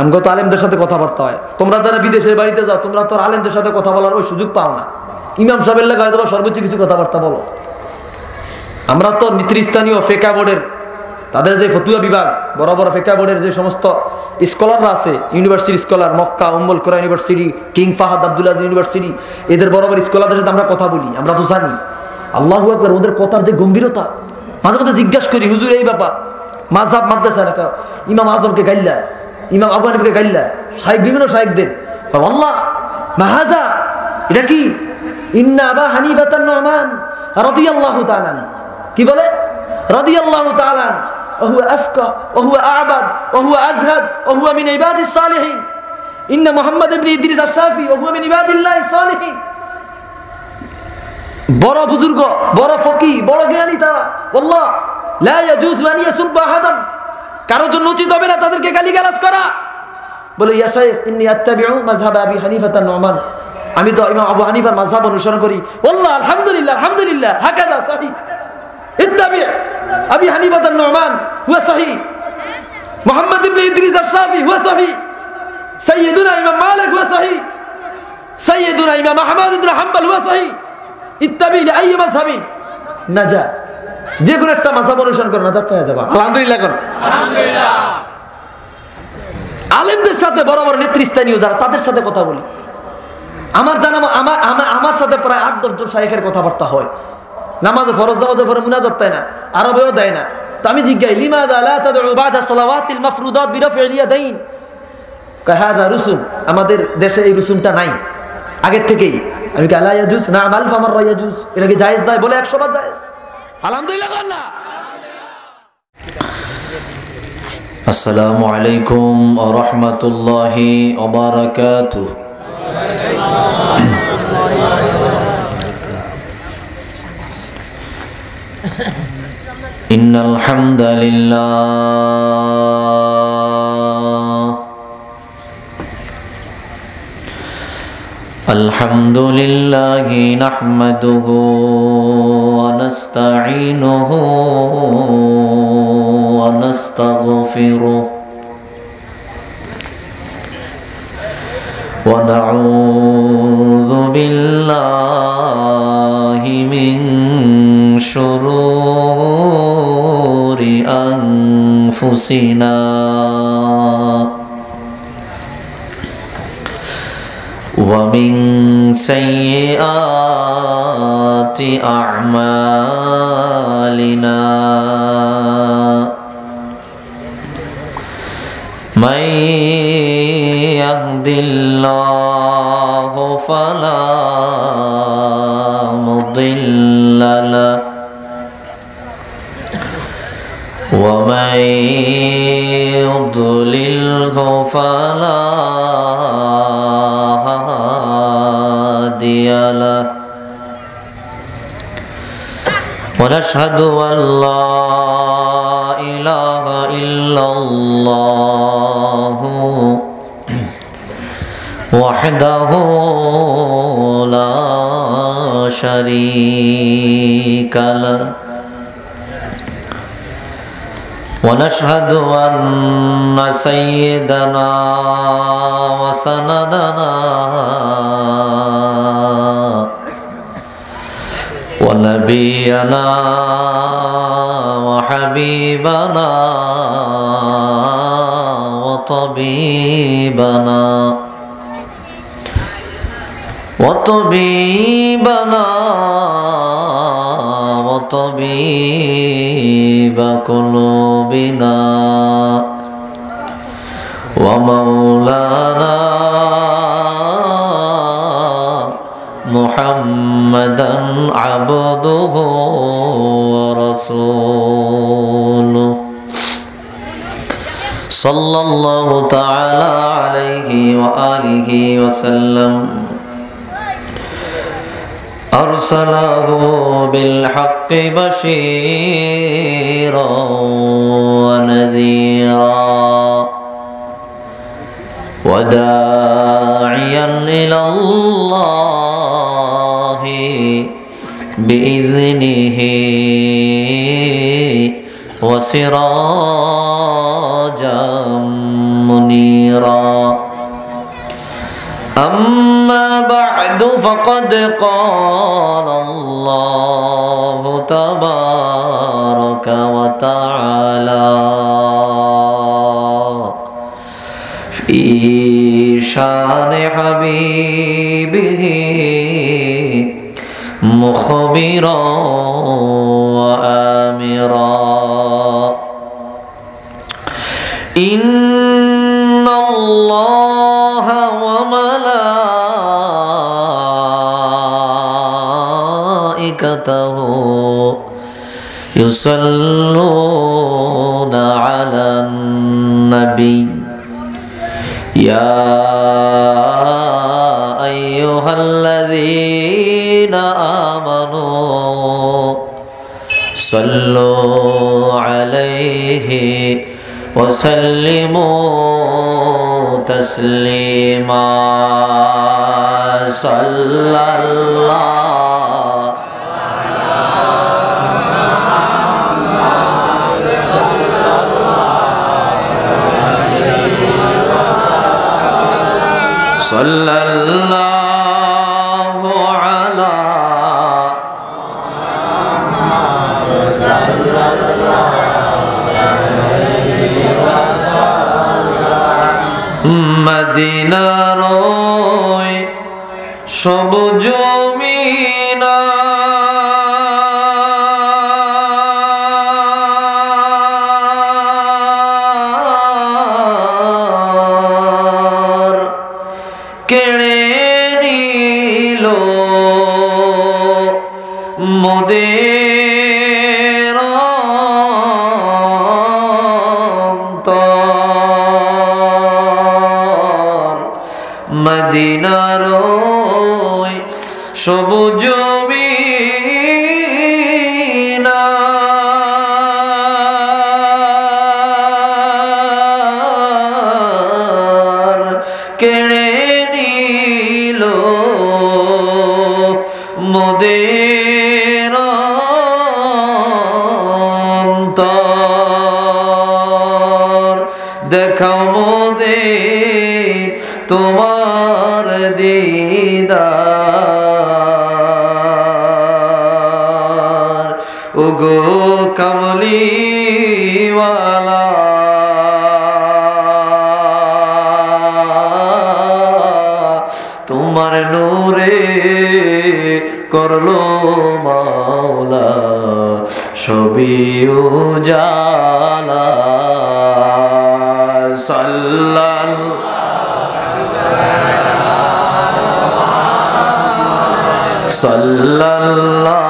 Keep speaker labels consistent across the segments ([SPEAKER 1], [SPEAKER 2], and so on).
[SPEAKER 1] আমগো তো আলেমদের সাথে কথাবার্তা হয়। তোমরা যারা বিদেশের বাড়িতে যাও, তোমরা তো আর আলেমদের সাথে কথা বলার ওই সুযোগ পাও না। ইমাম সাহেবের লেখা হয়তো সর্বোচ্চ কিছু কথাবার্তা বলো। আমরা তো নেতৃস্থানীয় ফেকা বোর্ডের, তাদের যে ফতুয়া বিভাগ, বড় বড় ফেকা বোর্ডের যে সমস্ত স্কলাররা আছে, university scholar, Mecca Umm al Qura university, King Fahad Abdullah university, এদের বড় বড় স্কলারদের সাথে আমরা কথা বলি, আমরা তো জানি। আল্লাহ একবার ওদের কথার যে গম্ভীরতা। মাঝে মাঝে জিজ্ঞাসা করি, হুজুর, এই বাবা মাঝাব মাদ্রাসা না ইমাম আজমকে গাইল্লা ইমাম আবু হানিফকে গাইল্লা সাহেব বিভিন্ন সাহেবদের আল্লাহ মাহাজা এটা কি ইন্না আবা হানিফাতান নহমান রাদিয়াল্লাহু তাআলা কি বলে রাদিয়াল্লাহু তাআলা وهو أفقه وهو أعبد وهو أزهد وهو من عباد الصالحين إن محمد بن إدريس الشافعي وهو من عباد الله الصالحين বড় বুজুর্গ বড় ফকি বড় জ্ঞানী তারা বললা লা ইয়াজুজ আন ইয়াসুব্বা আহাদান কারও জন্য উচিত হবে না তাদেরকে গালিগালাজ করা। বলে, ইয়া হানিফাতান আমি তো ইমাম আবু হানিফার মাযহাব অনুসরণ করি। ওয়াল্লাহ, আলহামদুলিল্লাহ আলহামদুলিল্লাহ, হাকাদা, সহিহ। ইত্তাবি আবি হানিফাতান নুমান হুয়া সহিহ। মুহাম্মদ ইবনে ইদ্রিস আশ-শাফি, হুয়া সহিহ। সাইয়্যিদুনা ইমাম মালিক, হুয়া সহিহ। সাইয়্যিদুনা ইমাম আহমদ ইবনে হুয়া সহিহ। ইত্তাবি লিআইয়ি মাযহাবিন। নাজা। যে কোনো একটা মাযহাব অনুসরণ করো, নাজাত পেয়ে যাবা। আলহামদুলিল্লাহ কোন আলেমদের সাথে বড় বড় নেতৃস্থানীয় যারা, তাদের সাথে কথা বলি। আমার জানা আমার আমার সাথে প্রায় আট দশজন শাহেখের কথাবার্তা হয়। নামাজে ফরজ, নামাজে ফরে মুনাজাত দেয় না, আরবেও দেয় না। তো আমি জিজ্ঞাই লিমাদা লা তাদউ বাদা সালাওয়াতিল মাফরুদাত বিরাফিল ইয়াদাইন কাহাদা রুসুল, আমাদের দেশে এই রুসুলটা নাই। আগের থেকেই। আমি কে আলা ইয়াজুজ? না আমাল ফামার ইয়াজুজ। এটা কি জায়েজ নয় বলে 100 বার জায়েজ। আলহামদুলিল্লাহ কর না
[SPEAKER 2] আসসালামু আলাইকুম রহমতুল্লাহি ওবারাকাতু إن الحمد لله الحمد لله نحمده ونستعينه ونستغفره ونعوذ بالله من شرور أنفسنا ومن سيئات أعمالنا. من يهد الله فلا مضل له. ومن يضلله فلا هادي له ونشهد أن لا إله إلا الله وحده لا شريك له. ونشهد أن سيدنا وسندنا ونبينا وحبيبنا وطبيبنا وطبيبنا وطبيب قلوبنا ومولانا محمدا عبده ورسوله. صلى الله تعالى عليه وآله وسلم. أرسله بالحق بشيرا ونذيرا وداعيا إلى الله. بإذنه وسراجا منيرا. أما بعد فقد قال الله تبارك وتعالى في شان حبيبه مخبرا وآمرا. إن الله وملائكته يصلون على النبي. يا أيها الذين آمنوا صلوا عليه وسلموا تسليما. صلى الله صلى الله মদিনার ওই সবুজ মিনা কেড়ে নিল মোদের সবুজ কমলিওয়ালা তোমার নূরে করল মাওলা সবই উজালা। সাল্লাল সাল্লাল্লাহ।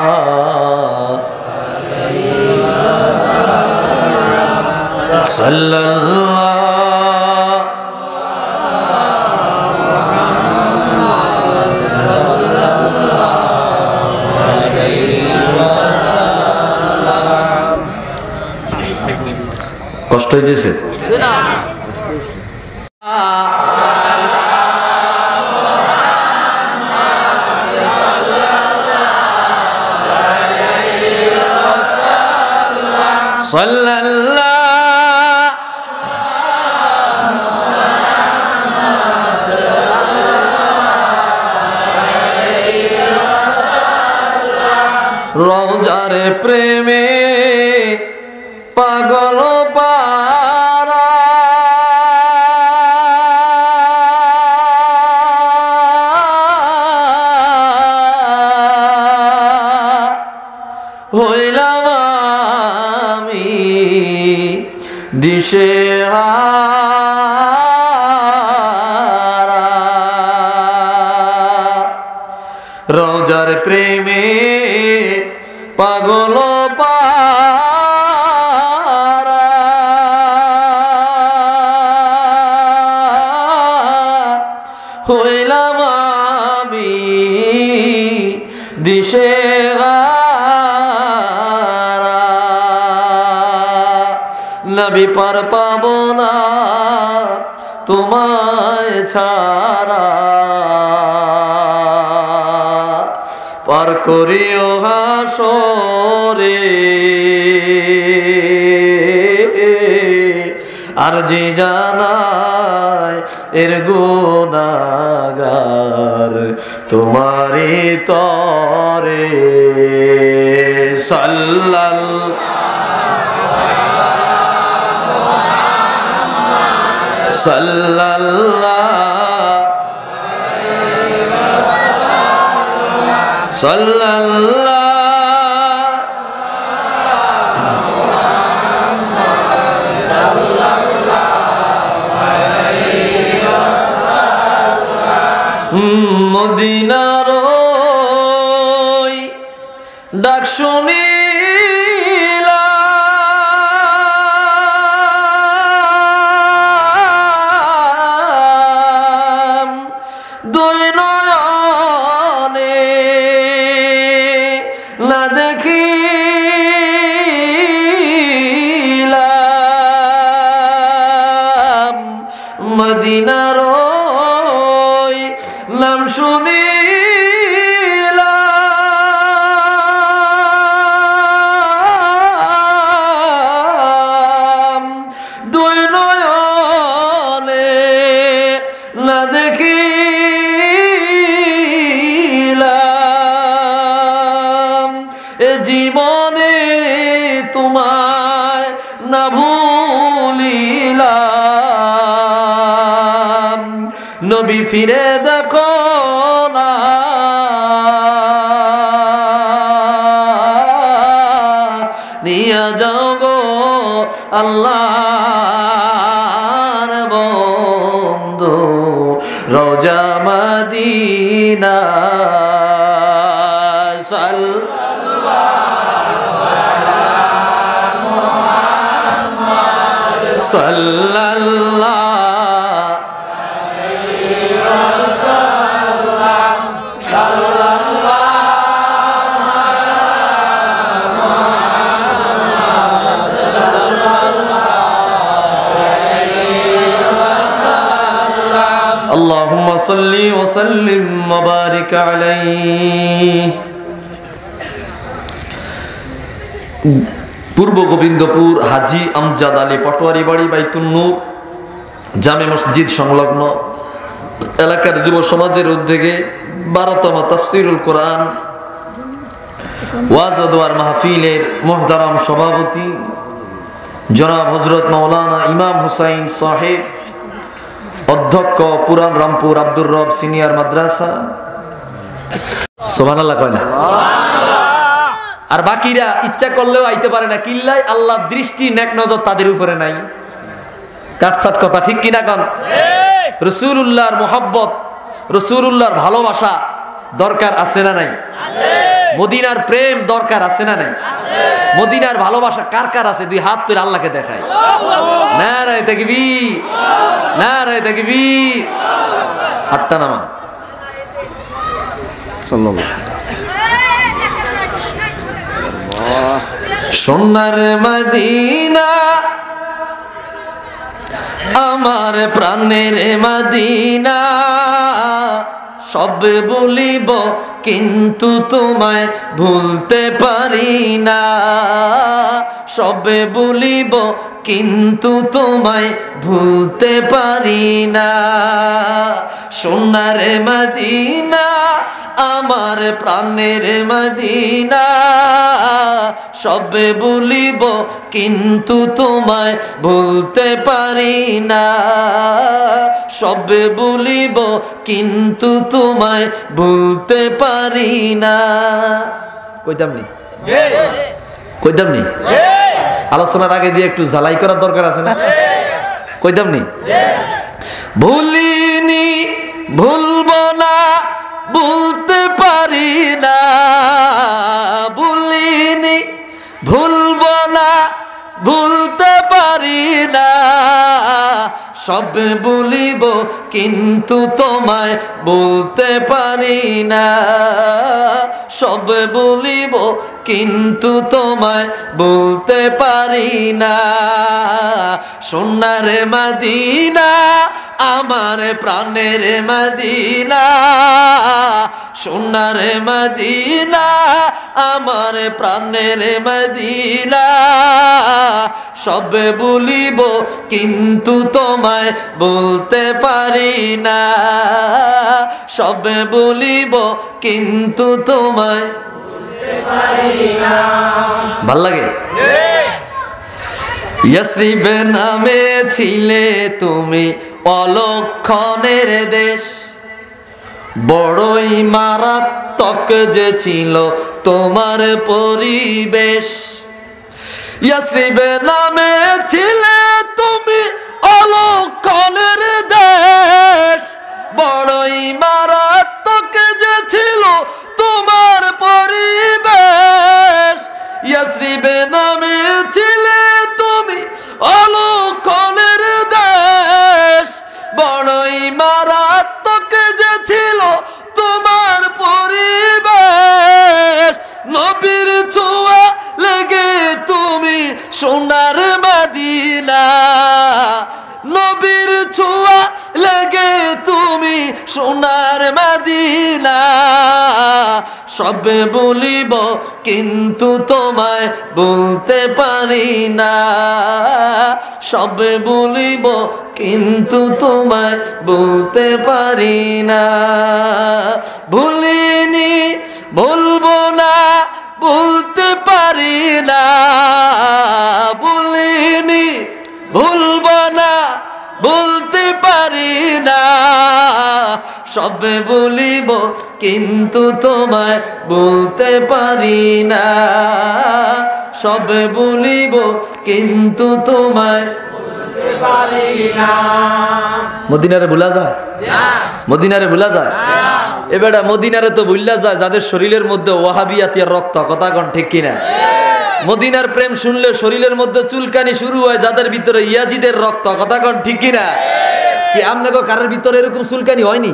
[SPEAKER 2] সাল্লাল্লাহ কষ্ট হইতেছে? সাল্লাল্লাহ দিশে রোজার প্রেমে পাগল হইলাম আমি দিশে নবী পার পাব না তোমায় ছাড়া। পার করিও হাসরে। আর যে জানায় এর গুনাগার তোমারে তরে। সাল্লাল সাল্লাল্লাহ। সাল্লাল্লাহ। না ভুলিলাম নবী ফিরে দেখো صلى الله صلى اللهم صل وسلم وبارك عليه. পূর্ব গোবিন্দপুর, হাজি আমজাদ আলী পটোয়ারি বাড়ি বাইতুন্নুর জামে মসজিদ সংলগ্ন। এলাকার যুব সমাজের উদ্যোগে বারোতম তফসিরুল কোরআন, ওয়াজ মাহফিলের মোহতারাম সভাপতি জনাব হজরত মাওলানা ইমাম হুসাইন সাহেব, অধ্যক্ষ পুরান রামপুর আব্দুর রব সিনিয়র মাদ্রাসা। সোমান আল্লাহ কয় না? আর বাকিরা ইচ্ছা করলেও আইতে পারে না। কিল্লাই আল্লাহ দৃষ্টি নেক নজর তাদের উপরে নাই। কাটসাট কথা ঠিক কিনা কন? রসুল্লাহর মোহাব্বত রসুল্লাহর ভালোবাসা দরকার আছে না নাই? মদিনার প্রেম দরকার আছে না নাই? মদিনার ভালোবাসা কার কার আছে? দুই হাত তুলে আল্লাহকে দেখায়। না রায় দেখবি না রায় দেখবি হাতটা নামা সোনার মদিনা, আমার প্রাণের মদিনা। সব বলিব, কিন্তু তোমায় ভুলতে পারি না। সবে বলিব, কিন্তু তোমায় ভুলতে পারি না। সোনার মদিনা আমার প্রাণের মদিনা। সবে বলিব, কিন্তু তোমায় ভুলতে পারি না। সবে বলিব, কিন্তু তোমায় ভুলতে পারি না। কইতাম নি কইতাম নি আলোচনার আগে দিয়ে একটু জ্বালাই করার দরকার আছে না? কইতাম নি ভুলিনি, ভুলবো না। ভুলতে পারি না ভুলিনি ভুলবো না, ভুলতে পারি না। সব বলিব, কিন্তু তোমায় বলতে পারি না। সব বলিব, কিন্তু তোমায় বলতে পারি না। সোনার মাদিনা আমার প্রাণের মদিনা সোনার মদিনা আমার প্রাণের মদিনা। সবে বলিব কিন্তু তোমায় বলতে পারি না। সবে বলিব কিন্তু তোমায় ভালো লাগে? ইয়াসরিবে নামে ছিলে তুমি অলক্ষণের দেশ। বড়ই মারাত্মক যে ছিল তোমার পরিবেশ। ইয়াসরিবে নামে ছিলে তুমি অলক্ষণের দেশ। বড়ই মারাত্মক যে ছিল তোমার পরিবেশ। ইয়াসরিবে নামে ছিলে তুমি অলক্ষণের বড়ই মারাত্মক যে ছিল তোমার পরিবার। নবীর ছোঁয়া লেগে তুমি সোনার মাদিনা। নবীর ছোঁয়া লেগে তুমি সোনার মাদিনা। সবে বলিব, কিন্তু তোমায় বলতে পারি না। সবে বলিব, কিন্তু তোমায় বলতে পারি না। ভুলিনি, বলব না, বলতে পারি না। সবে বলিব কিন্তু তোমায় বলতে পারি না। সবে বলিব কিন্তু তোমায়
[SPEAKER 1] মদিনারে ভুলা যায়? মদিনারে ভুলা যায়? এবারে মদিনারে তো ভুললা যায় যাদের শরীরের মধ্যে ওয়াহাবিয়াতিয়ার রক্ত কথা কন ঠিক কিনা? মদিনার প্রেম শুনলে শরীরের মধ্যে চুলকানি শুরু হয় যাদের ভিতরে ইয়াজিদের রক্ত কথা কন ঠিক কিনা? কি আপনাকে কারের ভিতরে এরকম চুলকানি হয়নি?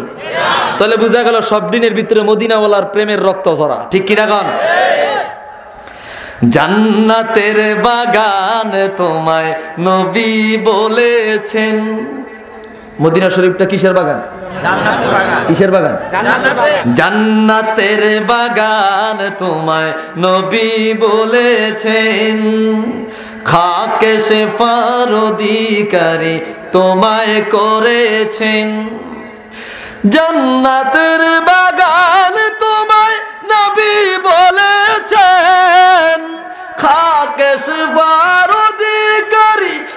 [SPEAKER 1] তাহলে বোঝা গেল সব দিনের ভিতরে মদিনাওয়ালার প্রেমের রক্ত চড়া ঠিক কিনা কন?
[SPEAKER 2] জান্নাতের বাগান তোমায় নবী বলেছেন।
[SPEAKER 1] মদিনা শরীফটা কিসের বাগান? কিসের বাগান।
[SPEAKER 2] জান্নাতের বাগান তোমায় নবী বলেছেন। খাকে সে ফারদিকারী তোমায় করেছেন। জান্নাতের বাগান তোমায় নবী বলেছেন। খাকে সে ফারদিকারী তোমায়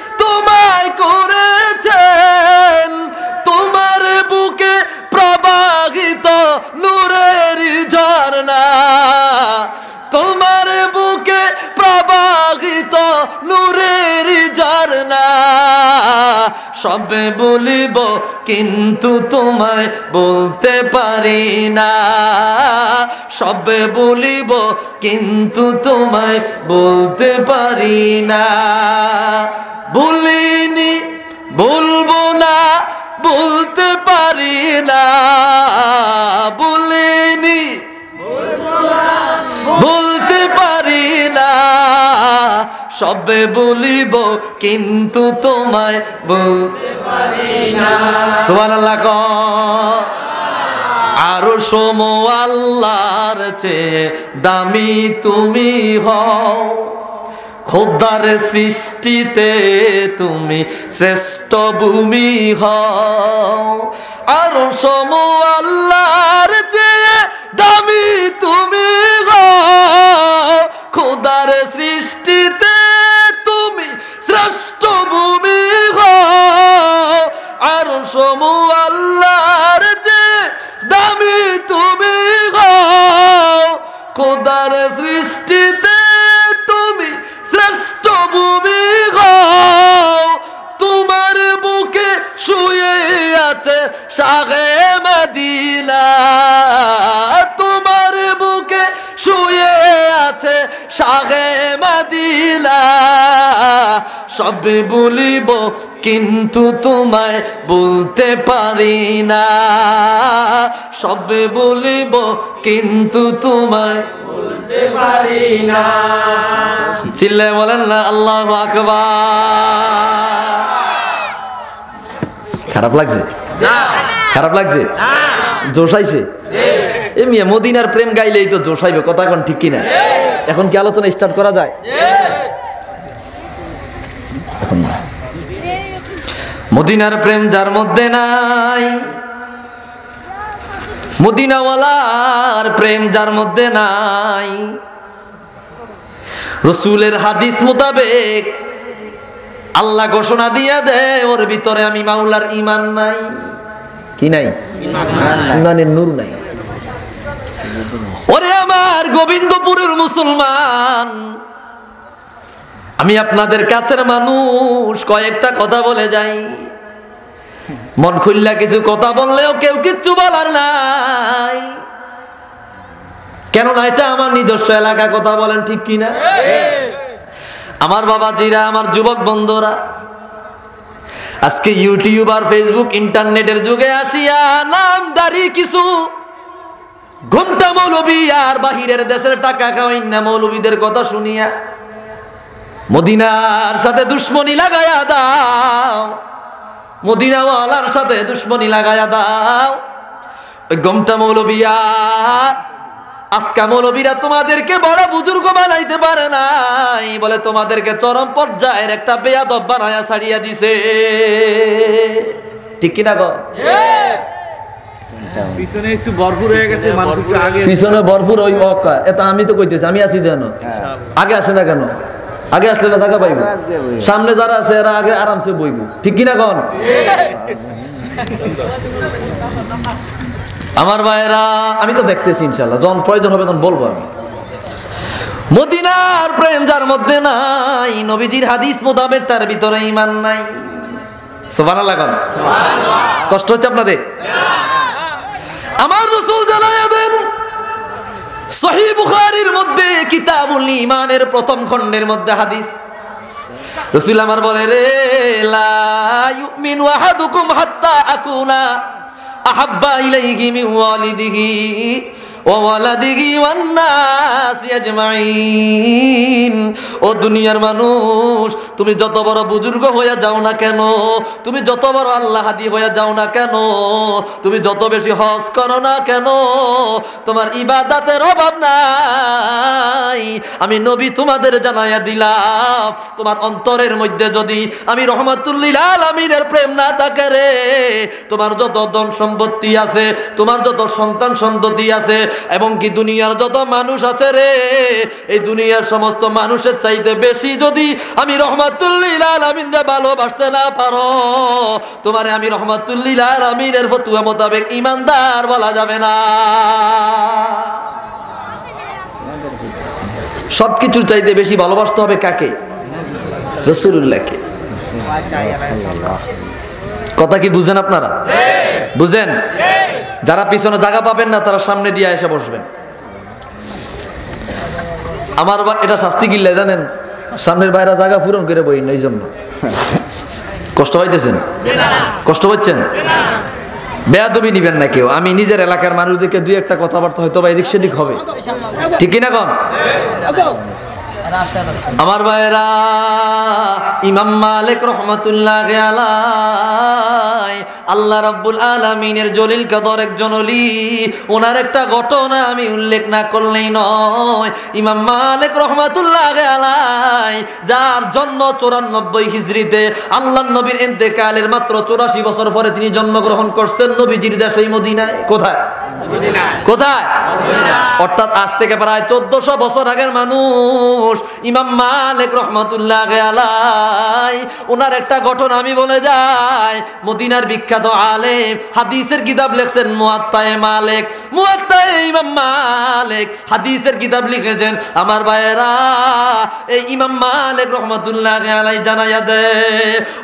[SPEAKER 2] সবে বলিব, কিন্তু তোমায় বলতে পারি না। সবে বলিব, কিন্তু তোমায় বলতে পারি না। বলিনি, বলব না, বলতে পারি না। সবে বলিব, কিন্তু তোমায় বলতে পারি না। সুবহানাল্লাহ ক আরও সম আল্লাহর চেয়ে দামি তুমি হও। খোদার সৃষ্টিতে তুমি শ্রেষ্ঠ ভূমি হও। আরও সম আল্লাহর চেয়ে দামি তুমি হও। খোদার সৃষ্টিতে আরও সম আল্লাহর চেয়ে দামি তুমি খোদার সৃষ্টিতে তুমি শ্রেষ্ঠ ভূমি তোমার বুকে শুয়ে আছে সাগে মদিনা। তোমার বুকে শুয়ে আছে সাগে মদিনা। সবে বলিব কিন্তু তোমায় বলতে পারি না। সবে বলিব কিন্তু তোমায় বলতে পারি না। চিল্লে বলেন না আল্লাহ আকবার। খারাপ লাগছে? খারাপ লাগছে? জোশাইছে এ মিয়া মদিনার প্রেম গাইলেই তো জোশাইবে কথা কোন ঠিক কিনা? এখন কি আলোচনা স্টার্ট করা যায়? মদিনার প্রেম যার মধ্যে নাই, মদিনাওয়ালার প্রেম যার মধ্যে নাই। রসুলের হাদিস মোতাবেক আল্লাহ ঘোষণা দিয়া দে, ওর ভিতরে আমি মাওলার ইমান নাই। কি নাই? ইমানের নূর নাই। ওরে আমার গোবিন্দপুরের মুসলমান আমি আপনাদের কাছের মানুষ, কয়েকটা কথা বলে যাই। মন খুললা কিছু কথা বললেও কেউ কিচ্ছু বলার নাই। কেননা এটা আমার নিজস্ব এলাকা, কথা বলেন ঠিক কিনা? আমার বাবাজিরা, আমার যুবক বন্ধুরা, আজকে ইউটিউব আর ফেসবুক ইন্টারনেটের যুগে আসিয়া নামদারি কিছু ঘুমটা মৌলবী আর বাহিরের দেশের টাকা খাওয়াই না মৌলবীদের কথা শুনিয়া। মদিনার সাথে দুশ্মনী লাগায়া দাও। মদিনাওয়ালার সাথে দুশ্মনী লাগায়া দাও। ওই গমটা মৌলবিয়া আজকা মৌলবীরা তোমাদেরকে বড় বুজুর্গ বানাইতে পারে নাই। বলে তোমাদেরকে চরম পর্যায়ের একটা বেয়াদব বানায়া ছাড়িয়া দিছে। ঠিক কিনা গো?
[SPEAKER 1] পিছনে একটু ভরপুর হয়ে গেছে আগে
[SPEAKER 2] পিছনে ভরপুর ওই এটা আমি তো কইতেছি আমি আছি যেন। আগে আসে না কেন? আগে আসলে না থাকা পাইব সামনে যারা আছে এরা আগে আরামসে বইব। ঠিক কিনা কন? আমার ভাইরা আমি তো দেখতেছি ইনশাল্লাহ যখন প্রয়োজন হবে তখন বলব আমি। মদিনার প্রেম যার মধ্যে নাই নবীজির হাদিস মোতাবেক তার ভিতরে ইমান নাই। সোবানা লাগান কষ্ট হচ্ছে আপনাদের? আমার রসুল জানায়া দেন সহি বুখারির মধ্যে, কিতাবুল ইমানের প্রথম খণ্ডের মধ্যে হাদিস। রসুল আমার বলে, রে লা ইউমিনু আহাদুকুম হাত্তা আকুনা আহাব্বা ইলাইহি মিন ওয়ালিদিহি। ওয়া ওয়ালাদিহি ওয়ান নাস আজমাইন ও দুনিয়ার মানুষ, তুমি যত বড় বুজুর্গ হয়ে যাও না কেন? তুমি যত বড় আল্লাহ হাদি হয়ে যাও না কেন? তুমি যত বেশি হজ করো না কেন? তোমার ইবাদাতের অভাব নাই। আমি নবী তোমাদের জানাইয়া দিলাম, তোমার অন্তরের মধ্যে যদি আমি রহমতুল্লিল আলমিনের প্রেম না থাকে রে, তোমার যত ধন সম্পত্তি আছে, তোমার যত সন্তান সন্ততি আছে এবং কি দুনিয়ার যত মানুষ আছে রে, এই দুনিয়ার সমস্ত মানুষের চাইতে বেশি যদি আমি রহমাতুল্লিল আলমিনরে ভালোবাসতে না পারো, তোমারে আমি রহমাতুল্লিল আলমিনের ফতুয়া মোতাবেক ইমানদার বলা যাবে না। সব সবকিছু চাইতে বেশি ভালোবাসতে হবে কাকে? রসুল্লাহকে কথা কি বুঝেন আপনারা? বুঝেন? যারা পিছনে জায়গা পাবেন না, তারা সামনে দিয়ে এসে বসবেন। আমার এটা শাস্তি কিনলে জানেন? সামনের বাইরে জায়গা পূরণ করে বই এই জন্য। কষ্ট হইতেছেন কষ্ট হচ্ছেন বেয়াদবি নিবেন না কেউ। আমি নিজের এলাকার মানুষদেরকে দুই একটা কথাবার্তা হয়তো বা এদিক সেদিক হবে। ঠিক কিনা কন? আমার ভাইরা ইমাম মালিক রহমতুল্লাহ আল্লাহ রাব্বুল আলামিনের জলিল কদর একজন অলি ওনার একটা ঘটনা আমি উল্লেখ না করলেই নয়। ইমাম মালিক রহমতুল্লাহ আলাই যার জন্ম চৌরানব্বই হিজড়িতে আল্লাহ নবীর এতেকালের মাত্র চৌরাশি বছর পরে তিনি জন্মগ্রহণ করছেন। নবীজির দেশে মদিনায় কোথায়? কোথায়? অর্থাৎ আজ থেকে প্রায় চোদ্দশো বছর আগের মানুষ ইমাম মালিক রহমতুল্লাহ আলাই ওনার একটা ঘটনা আমি বলে যাই, মদিনার বিখ্যাত আলেম, হাদিসের কিতাব লিখছেন মুয়াত্তায়ে মালিক, মুয়াত্তায়ে ইমাম মালিক, হাদিসের কিতাব লিখেছেন আমার ভাইয়েরা, এই ইমাম মালিক রহমতুল্লাহ আলাই জানাইয়া দে,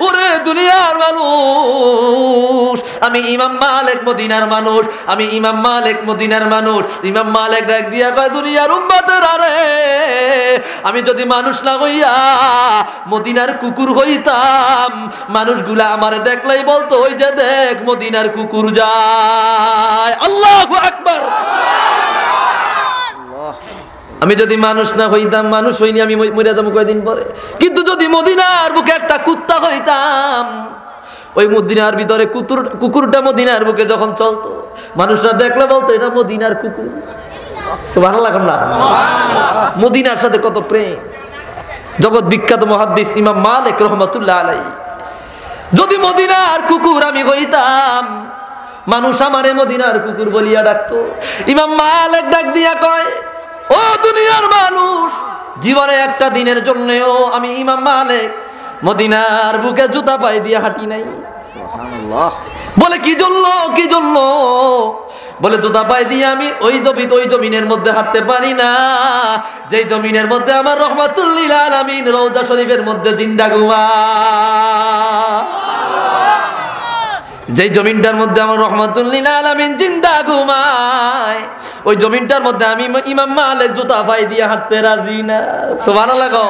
[SPEAKER 2] ওরে দুনিয়ার মানুষ, আমি ইমাম মালিক মদিনার মানুষ, আমি ইমাম মালিক মদিনার মানুষ, ইমাম মালিক ডাক দিয়া কয়, দুনিয়ার উম্মাতের আরে আমি যদি মানুষ না হইয়া মদিনার কুকুর হইতাম মানুষগুলা আমার দেখলেই বলতো ওই যে দেখ মদিনার কুকুর যায়। আল্লাহ আকবার। আমি যদি মানুষ না হইতাম মানুষ হইনি আমি মরে যাব কয়েকদিন পরে। কিন্তু যদি মদিনার বুকে একটা কুত্তা হইতাম ওই মদিনার ভিতরে কুকুর কুকুরটা মদিনার বুকে যখন চলতো মানুষরা দেখলে বলতো এটা মদিনার কুকুর। মদিনার সাথে কত প্রেম। জগৎ বিখ্যাত মহাদ্দিস ইমাম মালিক রহমতুল্লাহ আলাই যদি মদিনার কুকুর আমি হইতাম, মানুষ আমারে মদিনার কুকুর বলিয়া ডাকতো। ইমাম মালিক ডাক দিয়া কয়, ও দুনিয়ার মানুষ, জীবনে একটা দিনের জন্যও আমি ইমাম মালিক, মদিনার বুকে জুতা পাই দিয়ে হাঁটি নাই। বলে, কি জন্য কি জন্য? বলে জুতা পায়ে দিয়ে আমি ওই জমি, ওই জমিনের মধ্যে হাঁটতে পারি না। যেই জমিনের মধ্যে আমার রহমাতুল্লিল আলামিন রৌজা শরীফের মধ্যে জিন্দা ঘুমা যেই জমিনটার মধ্যে আমার রহমাতুল্লিল আলামিন জিন্দা ঘুমায়, ওই জমিনটার মধ্যে আমি ইমাম মালিক জুতা পাই দিয়ে হাঁটতে রাজি না। ভালো লাগো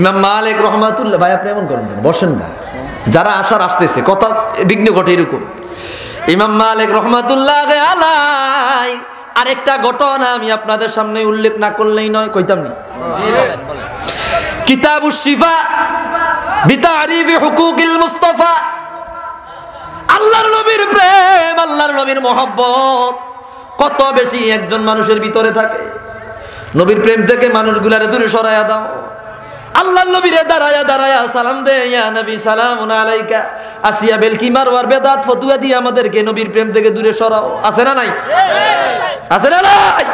[SPEAKER 2] ইমাম মালিক রহমাতুল্লাহ ভাই, আপনি এমন করেন বসেন না। যারা আসার আসতেছে, কথা বিঘ্ন ঘটে এরকম। ইমাম মালিক রহমাতুল্লাহ আলাই আরেকটা ঘটনা আমি আপনাদের সামনে উল্লেখ না করলেই নয়, কইতাম নি? কিতাবুশ শিফা বিতারিফি হুকুকিল মুস্তাফা। আল্লাহর নবীর প্রেম, আল্লাহর নবীর মহব্বত, কত বেশি একজন মানুষের ভিতরে থাকে। নবীর প্রেম থেকে মানুষগুলারে দূরে সরাইয়া দাও। আল্লাহর নবীরে দাঁড়ায়া দাঁড়ায়া সালাম দে, ইয়া নবী সালামুন আলাইকা। আসিয়া বেলকি মারওয়ার বেদাত ফতুয়া দিয়ে আমাদেরকে নবীর প্রেম থেকে দূরে সরাও। আছে না নাই? আছে না নাই?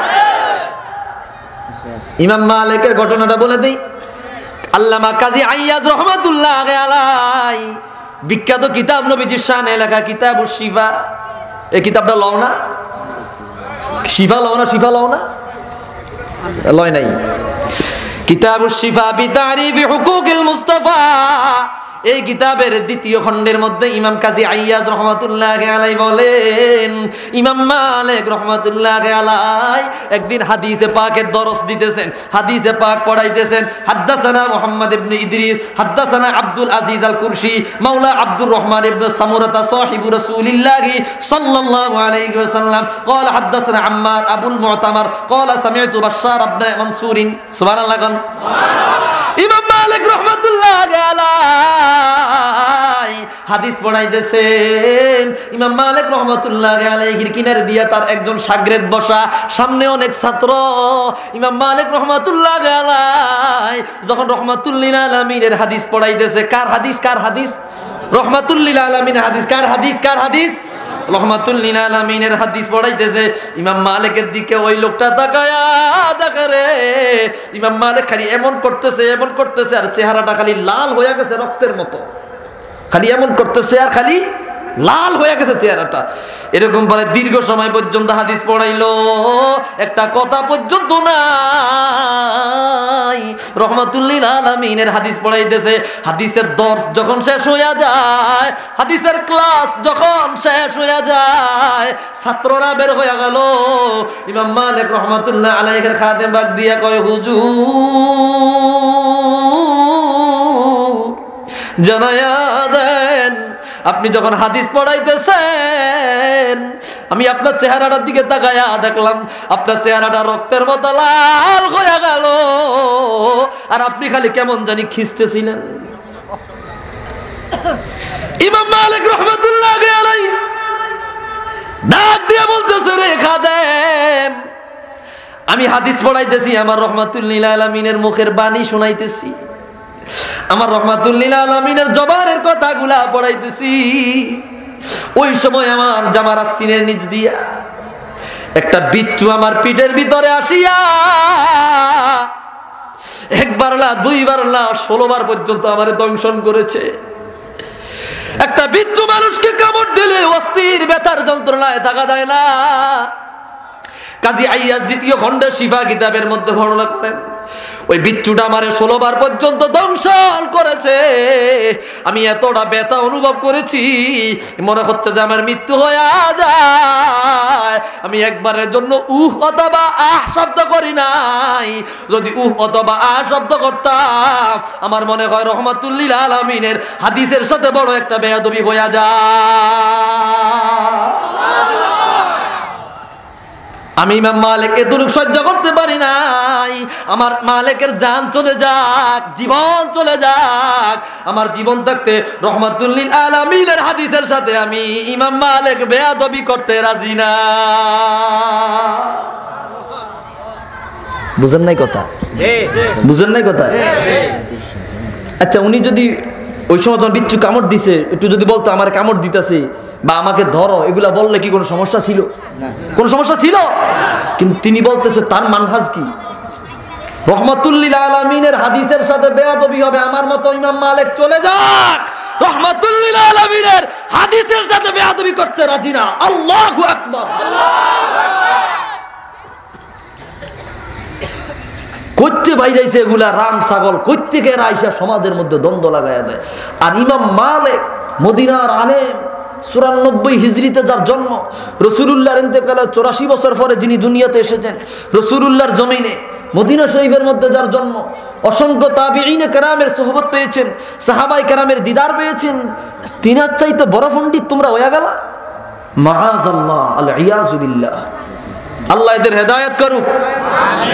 [SPEAKER 2] ইমাম মালিকের ঘটনাটা বলে দেই। আল্লামা কাজী আইয়াজ রহমাতুল্লাহ আলাই বিখ্যাত কিতাব নবীজির শানে লেখা কিতাব শিফা। এই কিতাবটা লও না। শিফা লও না, শিফা লও না। লয় নাই। কিতাব শিফা বিতারিফি হুকুকিল মুস্তাফা এই কিতাবের দ্বিতীয় খণ্ডের মধ্যে ইমাম কাজী আইয়াজ রহমাতুল্লাহ আলাই বলেন ইমাম মালিক রহমাতুল্লাহ আলাই একদিন হাদিসে পাকের দরস দিতেছেন হাদিসে পাক পড়াইতেছেন হাদ্দাসানা মোহাম্মদ ইবনে ইদ্রিস হাদ্দাসানা আব্দুল আজিজ আল কুরশি মাওলা আব্দুর রহমান ইবনে সামুরাতা সাহিবু রাসূলিল্লাহি সাল্লাল্লাহু আলাইহি ওয়াসাল্লাম قال حدثنا عمار ابو المعتمر قال سمعت بشار بن منصور سبحان الله قال ইমাম মালিক আলাই হাদিস পড়াইতেছেন, ইমাম মালিক রহমতুল্লাহ আলাইহির কিনারে দিয়া তার একজন সাগরেদ বসা, সামনে অনেক ছাত্র। ইমাম মালিক রহমতুল্লাহ আলাই যখন রহমাতুল্লিল আলমিনের হাদিস পড়াইতেছে, কার হাদিস কার হাদিস? রহমাতুল্লিল আলমিনের হাদিস, কার হাদিস কার হাদিস? রহমাতুল্লিল আলামিনের হাদিস পড়াইতেছে, ইমাম মালিকের দিকে ওই লোকটা তাকায়া দেখা রে। ইমাম মালিক খালি এমন করতেছে এমন করতেছে, আর চেহারাটা খালি লাল হয়ে গেছে রক্তের মতো। খালি এমন করতেছে আর খালি লাল হয়ে গেছে চেহারাটা। এরকম পরে দীর্ঘ সময় পর্যন্ত হাদিস পড়াইলো। একটা কথা পর্যন্ত নাই। রহমাতুল্লিল আলামিনের হাদিস পড়াইতেছে, হাদিসের দর্শ যখন শেষ হইয়া যায়, হাদিসের ক্লাস যখন শেষ হইয়া যায়, ছাত্ররা বের হইয়া গেল। ইমাম মালিক রহমাতুল্লাহ আলাইহের খাদেম বাগ দিয়া কয়, হুজুর, জানায়া দেন আপনি যখন হাদিস পড়াইতেছেন, আমি আপনার চেহারাটার দিকে তাকায়া দেখলাম, আপনার চেহারাটা রক্তের মতো লাল হয়ে গেল। আর আপনি খালি কেমন জানি খিস্তেছিলেন ইমাম মালিক রহমতুল্লাহ ডাক দিয়ে বলতেছে, রে খাদেম, আমি হাদিস পড়াইতেছি, আমার রহমাতুল্লিল আলমিনের মুখের বাণী শুনাইতেছি। আমার রহমাতুল্লিল আলমিনের জবানের কথাগুলা পড়াইতেছি। ওই সময় আমার জামার আস্তিনের নিচ দিয়া একটা বিচ্ছু আমার পিঠের ভিতরে আসিয়া একবার না, দুইবার না ষোলোবার পর্যন্ত আমার দংশন করেছে। একটা বিচ্ছু মানুষকে কামড় দিলে অস্থির ব্যথার যন্ত্রণায় থাকা যায় না। কাজী আইয়াজ দ্বিতীয় খণ্ডের শিফা কিতাবের মধ্যে বর্ণনা করেন ওই বিচ্ছুটা আমারে ষোলোবার পর্যন্ত দংশন করেছে। আমি এতটা ব্যথা অনুভব করেছি, মনে হচ্ছে যে আমার মৃত্যু হয়ে যায়। আমি একবারের জন্য উহ অথবা আহ শব্দ করি নাই। যদি উহ অথবা আহ শব্দ করতাম, আমার মনে হয় রহমাতুল্লিল আলমিনের হাদিসের সাথে বড় একটা বেয়াদবি হয়ে যায়। আমি ইমাম মালিক এতটুকু সহ্য করতে পারি নাই। আমার মালিকের জান চলে যাক, জীবন চলে যাক। আমার জীবন থাকতে রহমাতুল্লিল আলামিনের হাদিসের সাথে আমি ইমাম মালিক বেয়াদবি করতে রাজি না। বুঝেন নাই কথা? বুঝেন নাই কথা? আচ্ছা উনি যদি ওই সময় যখন বিচ্ছু কামড় দিছে, একটু যদি বলতো আমার কামড় দিতেছে বা আমাকে ধরো, এগুলা বললে কি কোনো সমস্যা ছিল? কোনো সমস্যা ছিল? কিন্তু তিনি বলতেছে, তার মানহাজ কি? রহমতুল্লিল আলমিনের হাদিসের সাথে বেয়াদবি হবে, আমার মতো ইমাম মালিক চলে যাক। রহমতুল্লিল আলমিনের হাদিসের সাথে বেয়াদবি করতে রাজি না। আল্লাহু আকবার। করতে বাইরাইছে এগুলা রাম ছাগল প্রত্যেকে আইসা সমাজের মধ্যে দ্বন্দ্ব লাগাইয়া দেয়। আর ইমাম মালিক, মদিনার আলেম চুরানব্বই হিজড়িতে যার জন্ম, রসুলুল্লাহর ইন্তেকালে চৌরাশি বছর পরে যিনি দুনিয়াতে এসেছেন, রসুলুল্লাহর জমিনে, মদিনা শরীফের মধ্যে যার জন্ম, অসংখ্য তাবিঈনে কেরামের সোহবত পেয়েছেন, সাহাবাই কেরামের দিদার পেয়েছেন। তিনার চাইতে বড় পণ্ডিত তোমরা হয়ে গেলা? মাহাজ আল্লাহ ইয়াজুবিল্লাহ আল্লাহ এদের হেদায়ত করুক।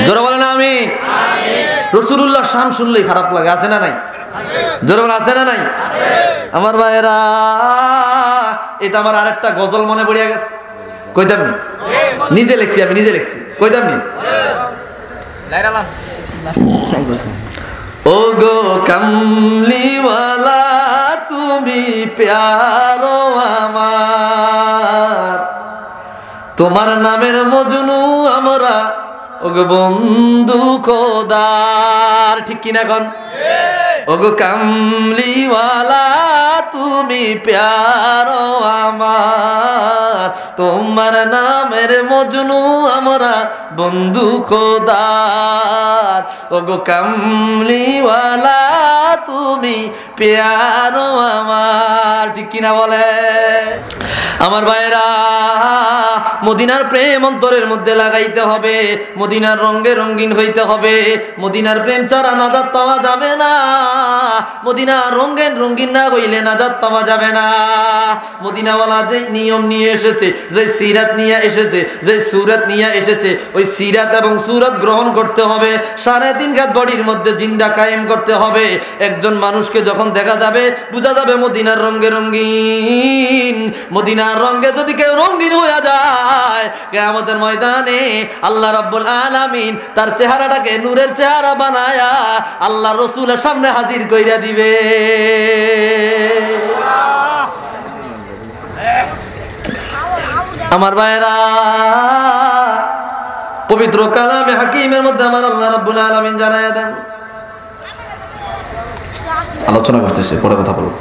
[SPEAKER 2] জোরে বলেন আমি রসুল্লাহ শান শুনলেই খারাপ লাগে, আছে না নাই? জোরে বলেন, আছে না নাই? আমার ভাইয়েরা। এটা আমার আরেকটা গজল মনে পড়িয়া গেছে। কইতাম নি? নিজে লেখছি আমি, নিজে লেখছি। কইতাম নি? ও গো কামলিওয়ালা, তুমি প্যারো আমার। তোমার নামের মজনু আমরা, ওগো বন্ধু খোদার। ঠিক কিনা কন ওগো কামলিওয়ালা তুমি প্যারো আমার। তোমার নামের মজনু আমরা বন্ধু খোদার। ওগো কামলিওয়ালা তুমি প্যারো আমার, ঠিক কিনা বলে? আমার ভাইরা মদিনার প্রেম অন্তরের মধ্যে লাগাইতে হবে, মদিনার রঙ্গে রঙ্গিন হইতে হবে। মদিনার প্রেম ছাড়া নাজাত পাওয়া যাবে না। মদিনার রঙ্গেন রঙ্গিন না হইলে নাজাত পাওয়া যাবে না। মদিনাওয়ালা যে নিয়ম নিয়ে এসেছে যে সিরাত নিয়ে এসেছে যে সুরত নিয়ে এসেছে, ওই সিরাত এবং সুরত গ্রহণ করতে হবে। সাড়ে তিন ঘাত বডির মধ্যে জিন্দা কায়েম করতে হবে। একজন মানুষকে যখন দেখা যাবে, বোঝা যাবে মদিনার রঙ্গে রঙ্গিন মদিনার রঙ্গে যদি কেউ রঙ্গিন হয়ে যায় আমাদের ময়দানে আল্লাহ রাব্বুল আলামিন তার চেহারাটাকে নূরের চেহারা বানায়া আল্লাহ রসুলের সামনে হাজির কইরা দিবে। আমার ভাইরা পবিত্র কালামে হাকিমের মধ্যে আমার আল্লাহ রাব্বুল আলামিন জানায়া দেন। আলোচনা করতেছে পরে কথা বলবো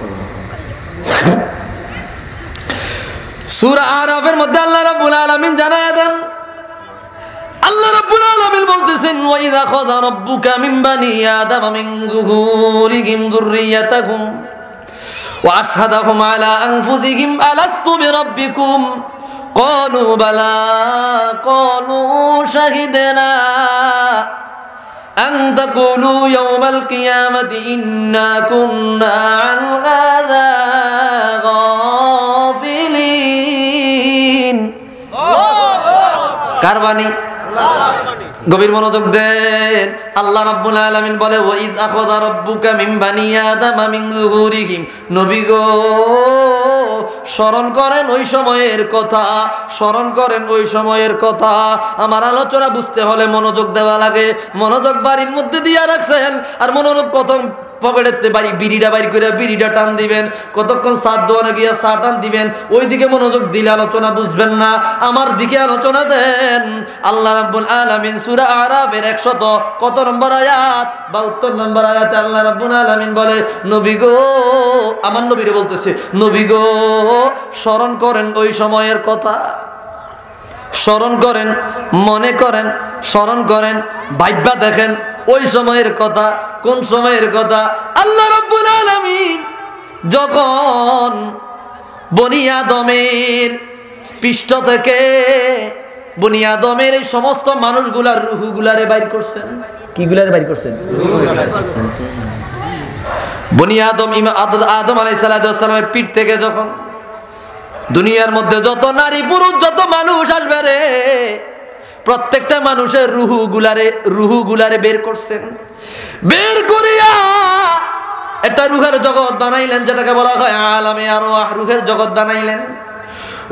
[SPEAKER 2] সূরা আরাফের মধ্যে আল্লাহ রাব্বুল আলামিন জানায়া দেন আল্লাহ রাব্বুল আলামিন বলতেছেন ওয়া ইযা খাযা রাব্বুকা মিন বানি আদাম মিন যুহুরিহিম যুররিয়াতাহুম ওয়া আশহাদাহুম আলা আনফুসিহিম আলাস্তু বিরাব্বিকুম قالوا بلى قالوا شهدنا أن تقولوا يوم القيامة إنا كنا عن هذا غافلين কারবানি গভীর মনোযোগ দেন। আল্লাহ রাব্বুল আলামিন বলে, ওয়াইদ আখাযা রাব্বুকা মিন বানি আদামা মিন যুহুরিহিম নবী গো, স্মরণ করেন ওই সময়ের কথা, স্মরণ করেন ওই সময়ের কথা। আমার আলোচনা বুঝতে হলে মনোযোগ দেওয়া লাগে। মনোযোগ বাড়ির মধ্যে দিয়া রাখছেন, আর মনোযোগ কত পকেটেতে বাড়ি, বিড়িটা বাইর করে বিড়িটা টান দিবেন, কতক্ষণ সাত দোয়ানে গিয়ে চা টান দিবেন ওই দিকে মনোযোগ দিলে আলোচনা বুঝবেন না। আমার দিকে আলোচনা দেন। আল্লাহ রাব্বুল আলামিন সূরা আরাফের 100 কত নম্বর আয়াত? বা উত্তর নম্বর আয়াতে আল্লাহ রাব্বুল আলামিন বলে, নবী গো, আমার নবীরে বলতেছে, নবী গো, স্মরণ করেন ওই সময়ের কথা। স্মরণ করেন, মনে করেন, স্মরণ করেন ভাইবা দেখেন ওই সময়ের কথা, কোন সময়ের কথা? আল্লাহ রব্বুল আলামিন যখন বনিয়াদমের পৃষ্ঠ থেকে বনিয়াদমের এই সমস্ত মানুষগুলার রুহুগুলারে বাইর করছেন। কিগুলারে বাইর করছেন? বনিয়াদম ইমা আদম আলাইসালামের পিঠ থেকে যখন দুনিয়ার মধ্যে যত নারী পুরুষ, যত মানুষ আসবে রে প্রত্যেকটা মানুষের রুহু গুলারে রুহু গুলারে বের করছেন। বের করিয়া একটা রুহের জগৎ বানাইলেন, যেটাকে বলা হয় আলামে আরও রুহের জগৎ বানাইলেন।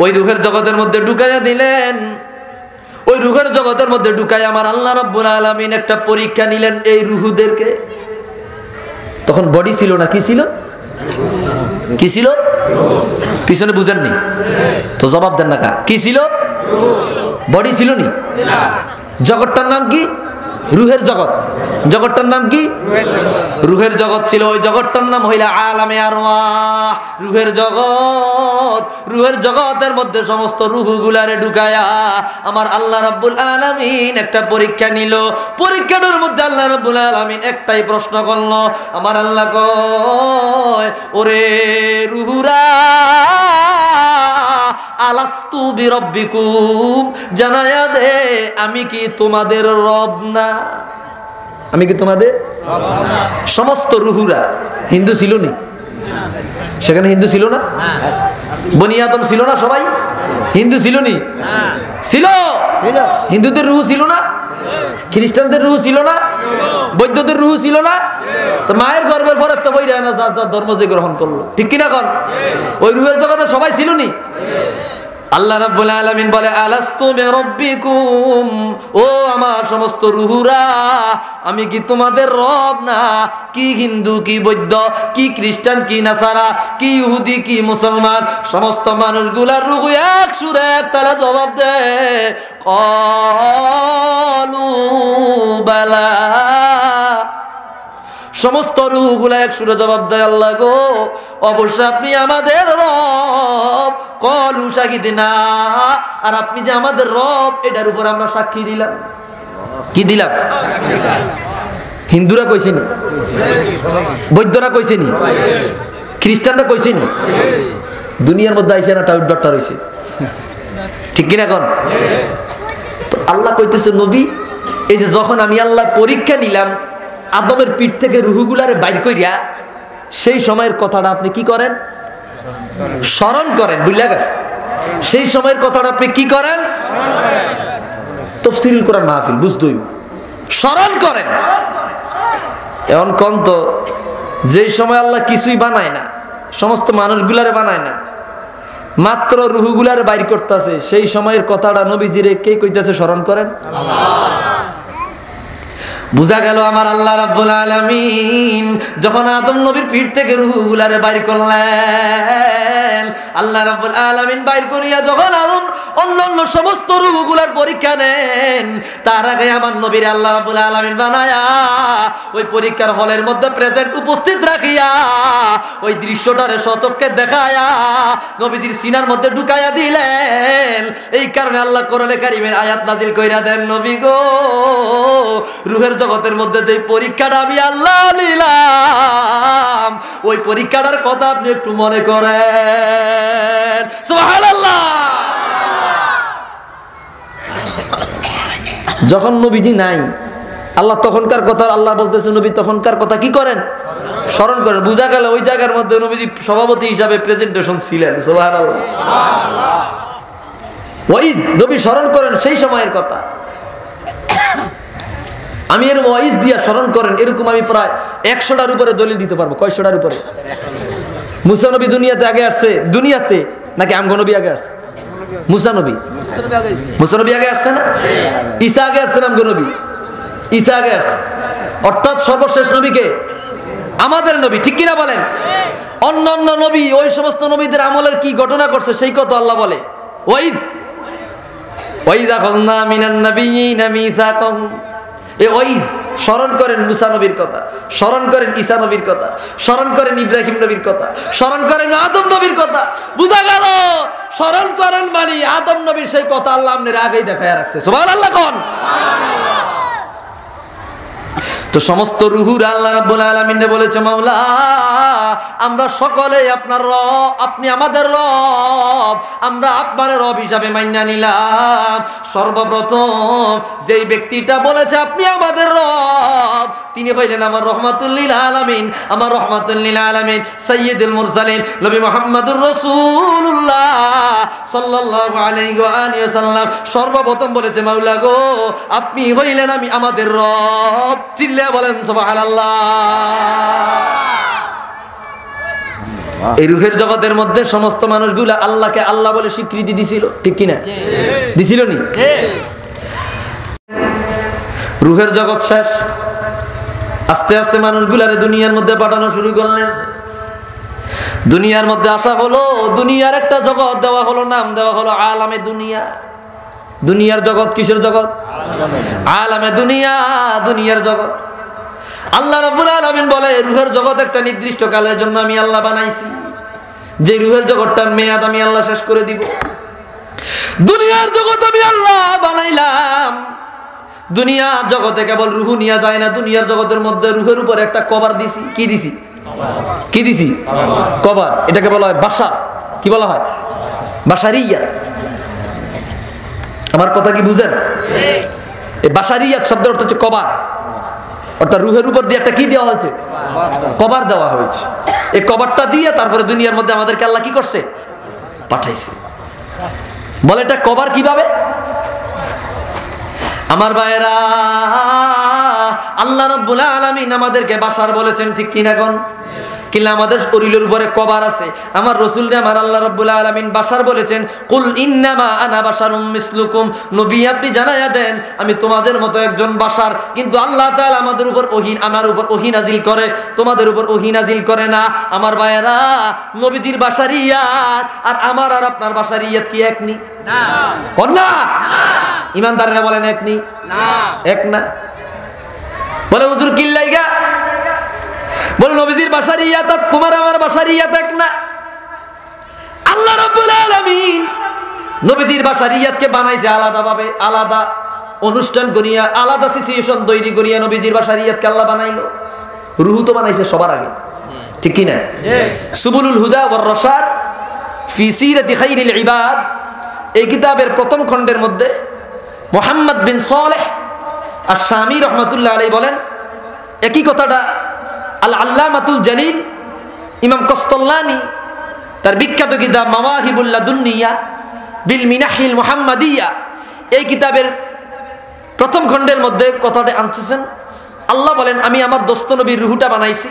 [SPEAKER 2] ওই রুহের জগতের মধ্যে ঢুকাইয়া দিলেন। ওই রুহের জগতের মধ্যে ঢুকাই আমার আল্লাহ রব্বুল আলমিন একটা পরীক্ষা নিলেন এই রুহুদেরকে। তখন বডি ছিল না কি ছিল? কি ছিল? পিছনে বুঝেননি। তো জবাব দেন না কা। কি ছিল? বডি ছিল নি? জগৎটার নাম কি? রুহের জগৎ। জগৎটার নাম কি? রুহের জগৎ ছিল ওই জগৎটার নাম হইলা আলামে আর রুহের জগৎ, রুহের জগতের মধ্যে সমস্ত রুহু গুলারে ঢুকায়া আমার আল্লাহ রাব্বুল আলামিন একটা পরীক্ষা নিল। পরীক্ষাটার মধ্যে আল্লাহ রাব্বুল আলামিন একটাই প্রশ্ন করল, আমার আল্লাহ কয়, ওরে রুহুরা আলাস্তু বিরব্বিকুম জানায়া দে আমি কি তোমাদের রব না? আমি কি তোমাদের সমস্ত রুহুরা হিন্দু ছিল নি? সেখানে হিন্দু ছিল না? বনিয়াদম ছিল না সবাই? হিন্দু ছিল নি? ছিল। হিন্দুদের রুহু ছিল না? খ্রিস্টানদের রুহ ছিল না? বৈদ্যদের রুহ ছিল না? তো মায়ের গর্বের পরে তো বই দেয় না যার যার ধর্ম যে গ্রহণ করল। ঠিক কিনা কর ওই রুহের জগতে সবাই ছিল নি আল্লাহ রাব্বুল আলামিন বলে, আলাস্তু বিরাব্বিকুম? ও আমার সমস্ত রুহুরা, আমি কি তোমাদের রব না? কি হিন্দু, কি বৈদ্য কি খ্রিস্টান, কি নাসারা, কি ইহুদি, কি মুসলমান? সমস্ত মানুষগুলার রুহু এক সুরে এক তারা জবাব দেয় কলু বালা সমস্ত রুহগুলা এক সুরে জবাব দেয়, আল্লাহ গো অবশ্য আপনি আমাদের রব। কলু সাক্ষী না আর আপনি যে আমাদের রব, এটার উপর আমরা সাক্ষী দিলাম। কি দিলাম? হিন্দুরা কইছেনি বৈদ্যরা কইছেনি খ্রিস্টানরা কইছেনি দুনিয়ার মধ্যে আইসে না টাউট ডটটা রয়েছে ঠিক কিনা কন? তো আল্লাহ কইতেছে, নবী, এই যে যখন আমি আল্লাহ পরীক্ষা নিলাম আদমের পিঠ থেকে রুহুগুলারে বাইর কইরা সেই সময়ের কথাটা আপনি কি করেন? স্মরণ করেন, বুঝলা গেছে? সেই সময়ের কথাটা আপনি কি করেন? তফসিল করেন মাহফিল, বুঝতই। স্মরণ করেন। এমন কন্ত যেই সময় আল্লাহ কিছুই বানায় না, সমস্ত মানুষগুলারে বানায় না, মাত্র রুহুগুলারে বাইর করতেছে, সেই সময়ের কথাটা নবীজিরে কে কইতেছে স্মরণ করেন? বুঝা গেল আমার আল্লাহ রাব্বুল আলামিন। যখন আদম নবীর পিঠ থেকে রুহুগুলারে বাইর করলেন, আল্লাহ রাব্বুল আলামিন বাইর করিয়া যখন আদম অন্য অন্য সমস্ত রুহুগুলার পরীক্ষা নেন, তার আগে আমার নবীর আল্লাহ রাব্বুল আলামিন বানায়া ওই পরীক্ষার হলের মধ্যে প্রেজেন্ট উপস্থিত রাখিয়া ওই দৃশ্যটারে শতককে দেখায়া নবীজির সিনার মধ্যে ঢুকায়া দিলেন। এই কারণে আল্লাহ কোরআনে কারিমের আয়াত নাজিল কইরা দেন, নবী গো, রুহের জগতের মধ্যে যে পরীক্ষাটা আমি আল্লাহ নিলাম, ওই পরীক্ষাটার কথা আপনি একটু মনে করেন। যখন নবীজি নাই, আল্লাহ তখনকার কথা, আল্লাহ বলতেছে, নবী, তখনকার কথা কি করেন? স্মরণ করেন। বুঝা গেল ওই জায়গার মধ্যে নবীজি সভাপতি হিসাবে প্রেজেন্টেশন ছিলেন। ওই নবী স্মরণ করেন সেই সময়ের কথা। আমি এর ওয়াইজ দিয়া স্মরণ করেন, এরকম আমি প্রায় একশোটার উপরে দলিল দিতে পারব, কয়শোটার উপরে? মুসানবী দুনিয়াতে আগে আসছে? দুনিয়াতে? নাকি আমগনবী আগে আসছে? মুসানবী মুসানবী আগে আসছে না? ঈসা আগে আসছে না আমগনবী ঈসা আগে আসছে। অর্থাৎ সর্বশেষ নবীকে আমাদের নবী, ঠিক কিনা বলেন? অন্য অন্য নবী, ওই সমস্ত নবীদের আমলের কি ঘটনা করছে সেই কথা আল্লাহ বলে। ওই ওইদা খলনা মিনান নাবিয়িনা মিসাকাহুম এ ওইজ স্মরণ করেন মুসা নবীর কথা, স্মরণ করেন ঈসা নবীর কথা, স্মরণ করেন ইব্রাহিম নবীর কথা, স্মরণ করেন আদম নবীর কথা। বুঝা গেল? স্মরণ করেন মানে আদম নবীর সেই কথা আল্লাহ আপনার আগেই দেখায় রাখছে। সুবহান আল্লাহ কোন। তো সমস্ত রুহুর আল্লাহ রাব্বুল আলামিন বলেছে, মাওলা আমরা সকলে আপনার রব, আপনি আমাদের রব। আমরা আপনার রব হিসাবে মাইনা নিলাম। সর্বপ্রথম যেই ব্যক্তিটা বলেছে, আপনি আমাদের রব। তিনি হইলেন আমার রহমাতুল্লিল আলামিন। আমার রহমাতুল্লিল আলামিন সৈয়দুল মুরসালিন, নবী মুহাম্মদুর ওয়া আলিহি ওয়াসাল্লাম। সর্বপ্রথম বলেছে, মাওলা গো, আপনি হইলেন আমি আমাদের রব। চিল্লে বলেন, সুবহানাল্লাহ। এই রুহের জগতের মধ্যে সমস্ত মানুষগুলো আল্লাহকে আল্লাহ বলে স্বীকৃতি দিছিল। ঠিক কিনা? দিছিল নি রুহের জগৎ শেষ। আস্তে আস্তে মানুষগুলারে দুনিয়ার মধ্যে পাঠানো শুরু করলেন। দুনিয়ার মধ্যে আসা হলো, দুনিয়ার একটা জগৎ দেওয়া হলো, নাম দেওয়া হলো আলামে দুনিয়া। দুনিয়ার জগৎ কিসের জগৎ? আলামে দুনিয়া, দুনিয়ার জগৎ। আল্লাহ রাব্বুল আলামিন বলে রুহের জগৎ একটা নির্দিষ্ট কালের জন্য আমি আল্লাহ বানাইছি। যে রুহের জগৎটার মেয়াদ আমি আল্লাহ শেষ করে দিব। দুনিয়ার জগৎ আমি আল্লাহ বানাইলাম। দুনিয়া জগতে কেবল রুহু নিয়ে যায় না, দুনিয়ার জগতের মধ্যে রুহের উপর একটা কভার দিছি। কি দিছি? কি দিছি? কভার। এটাকে বলা হয় বাসা। কি বলা হয়? বাসারিয়া আমার কথা কি বুঝেন? এই বাসারিয়াত শব্দের অর্থ হচ্ছে কভার। অর্থাৎ রুহের উপর দিয়ে একটা কি দেওয়া হয়েছে? কভার দেওয়া হয়েছে। এই কভারটা দিয়ে তারপরে দুনিয়ার মধ্যে আমাদেরকে আল্লাহ কি করছে? পাঠাইছে। বলে এটা কভার কীভাবে? আমার ভাইয়েরা আল্লাহ রব্বুল আলামিন আমাদেরকে বাসার বলেছেন ঠিক কিনা কোন? কিনা আমাদের শরীরের উপরে কবার আছে। আমার রসুল আমার আল্লাহ রব্বুল আলামিন বাসার বলেছেন কুল ইন্নামা আনা বাসারুম মিসলুকুম। নবী আপনি জানাইয়া দেন আমি তোমাদের মতো একজন বাসার। কিন্তু আল্লাহ তাআলা আমাদের উপর ওহিন আমার উপর ওহি নাজিল করে তোমাদের উপর ওহি নাজিল করে না। আমার ভাইয়েরা নবীজির বাসারিয়াত আর আমার আর আপনার বাসারিয়াত কি এক নি? না। ইমানদারেরা বলেন এক নি। এক না? বলে, হুজুর কিল্লাইগা বলে, নবীজির বাসার ইয়াত তোমার আমার বাসার ইয়াত এক না। আল্লাহ রাব্বুল আলামিন নবীজির বাসার ইয়াতকে বানাইছে আলাদা ভাবে আলাদা অনুষ্ঠান করিয়া আলাদা সিচুয়েশন তৈরি করিয়া নবীজির বাসার ইয়াতকে আল্লাহ বানাইলো। রুহু তো বানাইছে সবার আগে। ঠিক কি না সুবুলুল হুদা ওয়ার রশাদ ফি সিরাতি খাইরিল ইবাদ। এই কিতাবের প্রথম খণ্ডের মধ্যে মোহাম্মদ বিন সালেহ আর স্বামী রহমতুল্লাহ আলী বলেন, একই কথাটা, আল আল্লাহ আল্লামাতুল জালিল ইমাম কস্তল্লানি, তার বিখ্যাত কিতাব মাওয়াহিবুল্লাহ দুনিয়া বিল মিনাহিল মোহাম্মদিয়া, এই কিতাবের প্রথম খণ্ডের মধ্যে কথাটা আনতেছেন আল্লাহ বলেন, আমি আমার দোস্ত নবীর রুহুটা বানাইছি,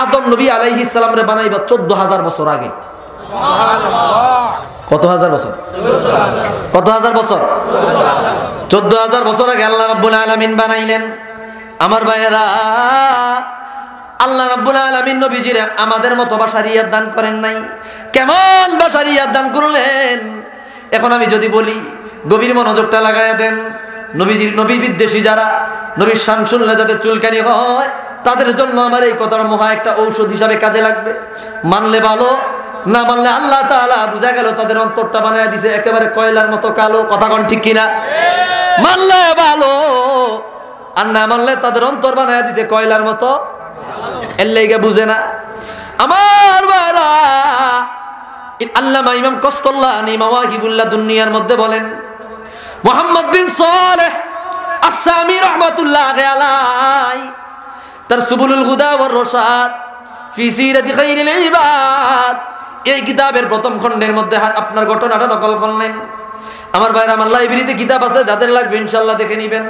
[SPEAKER 2] আদম নবী আলাইহি সালামরে বানাইবা চোদ্দ হাজার বছর আগে। কত হাজার বছর? কত হাজার বছর? চোদ্দ হাজার বছর আগে আল্লাহ রাব্বুল আলামিন বানাইলেন। আমার ভাইয়েরা, আল্লাহ রাব্বুল আলামিন নবীজির আমাদের মতো বাসারিয়াত দান করেন নাই। কেমন বাসারিয়াত দান করলেন? এখন আমি যদি বলি, গভীর মনোযোগটা লাগাইয়া দেন। নবীজির নবী বিদ্বেষী যারা, নবীর শান শুনলে যাদের চুলকানি হয়, তাদের জন্য আমার এই কথার মহা একটা ঔষধ হিসাবে কাজে লাগবে। মানলে ভালো না মানলে আল্লাহ তাআলা বুঝা গেল তাদের অন্তরটা বানায় দিছে, একেবারে কয়লার মতো কালো, কথা কোন ঠিক কিনা? মানলে ভালো, আর না মানলে তাদের অন্তর বানায় দিছে কয়লার মতো। এর লেগে বুঝে না। আমার বারা আল্লামা ইমাম কস্তল্লাহ মাওয়াহিবুল্লাহ দুনিয়ার মধ্যে বলেন, মোহাম্মদ বিন সালেহ আসামি রহমাতুল্লাহ আলাই তার সুবুলুল হুদা ওয়ার রশাদ, ফি সিরাতি খাইরিল ইবাদ এই কিতাবের প্রথম খণ্ডের মধ্যে আপনার ঘটনাটা নকল করলেন। আমার ভাইরা, আমার লাইব্রেরিতে কিতাব আছে, যাদের লাগবে ইনশাল্লাহ দেখে নিবেন।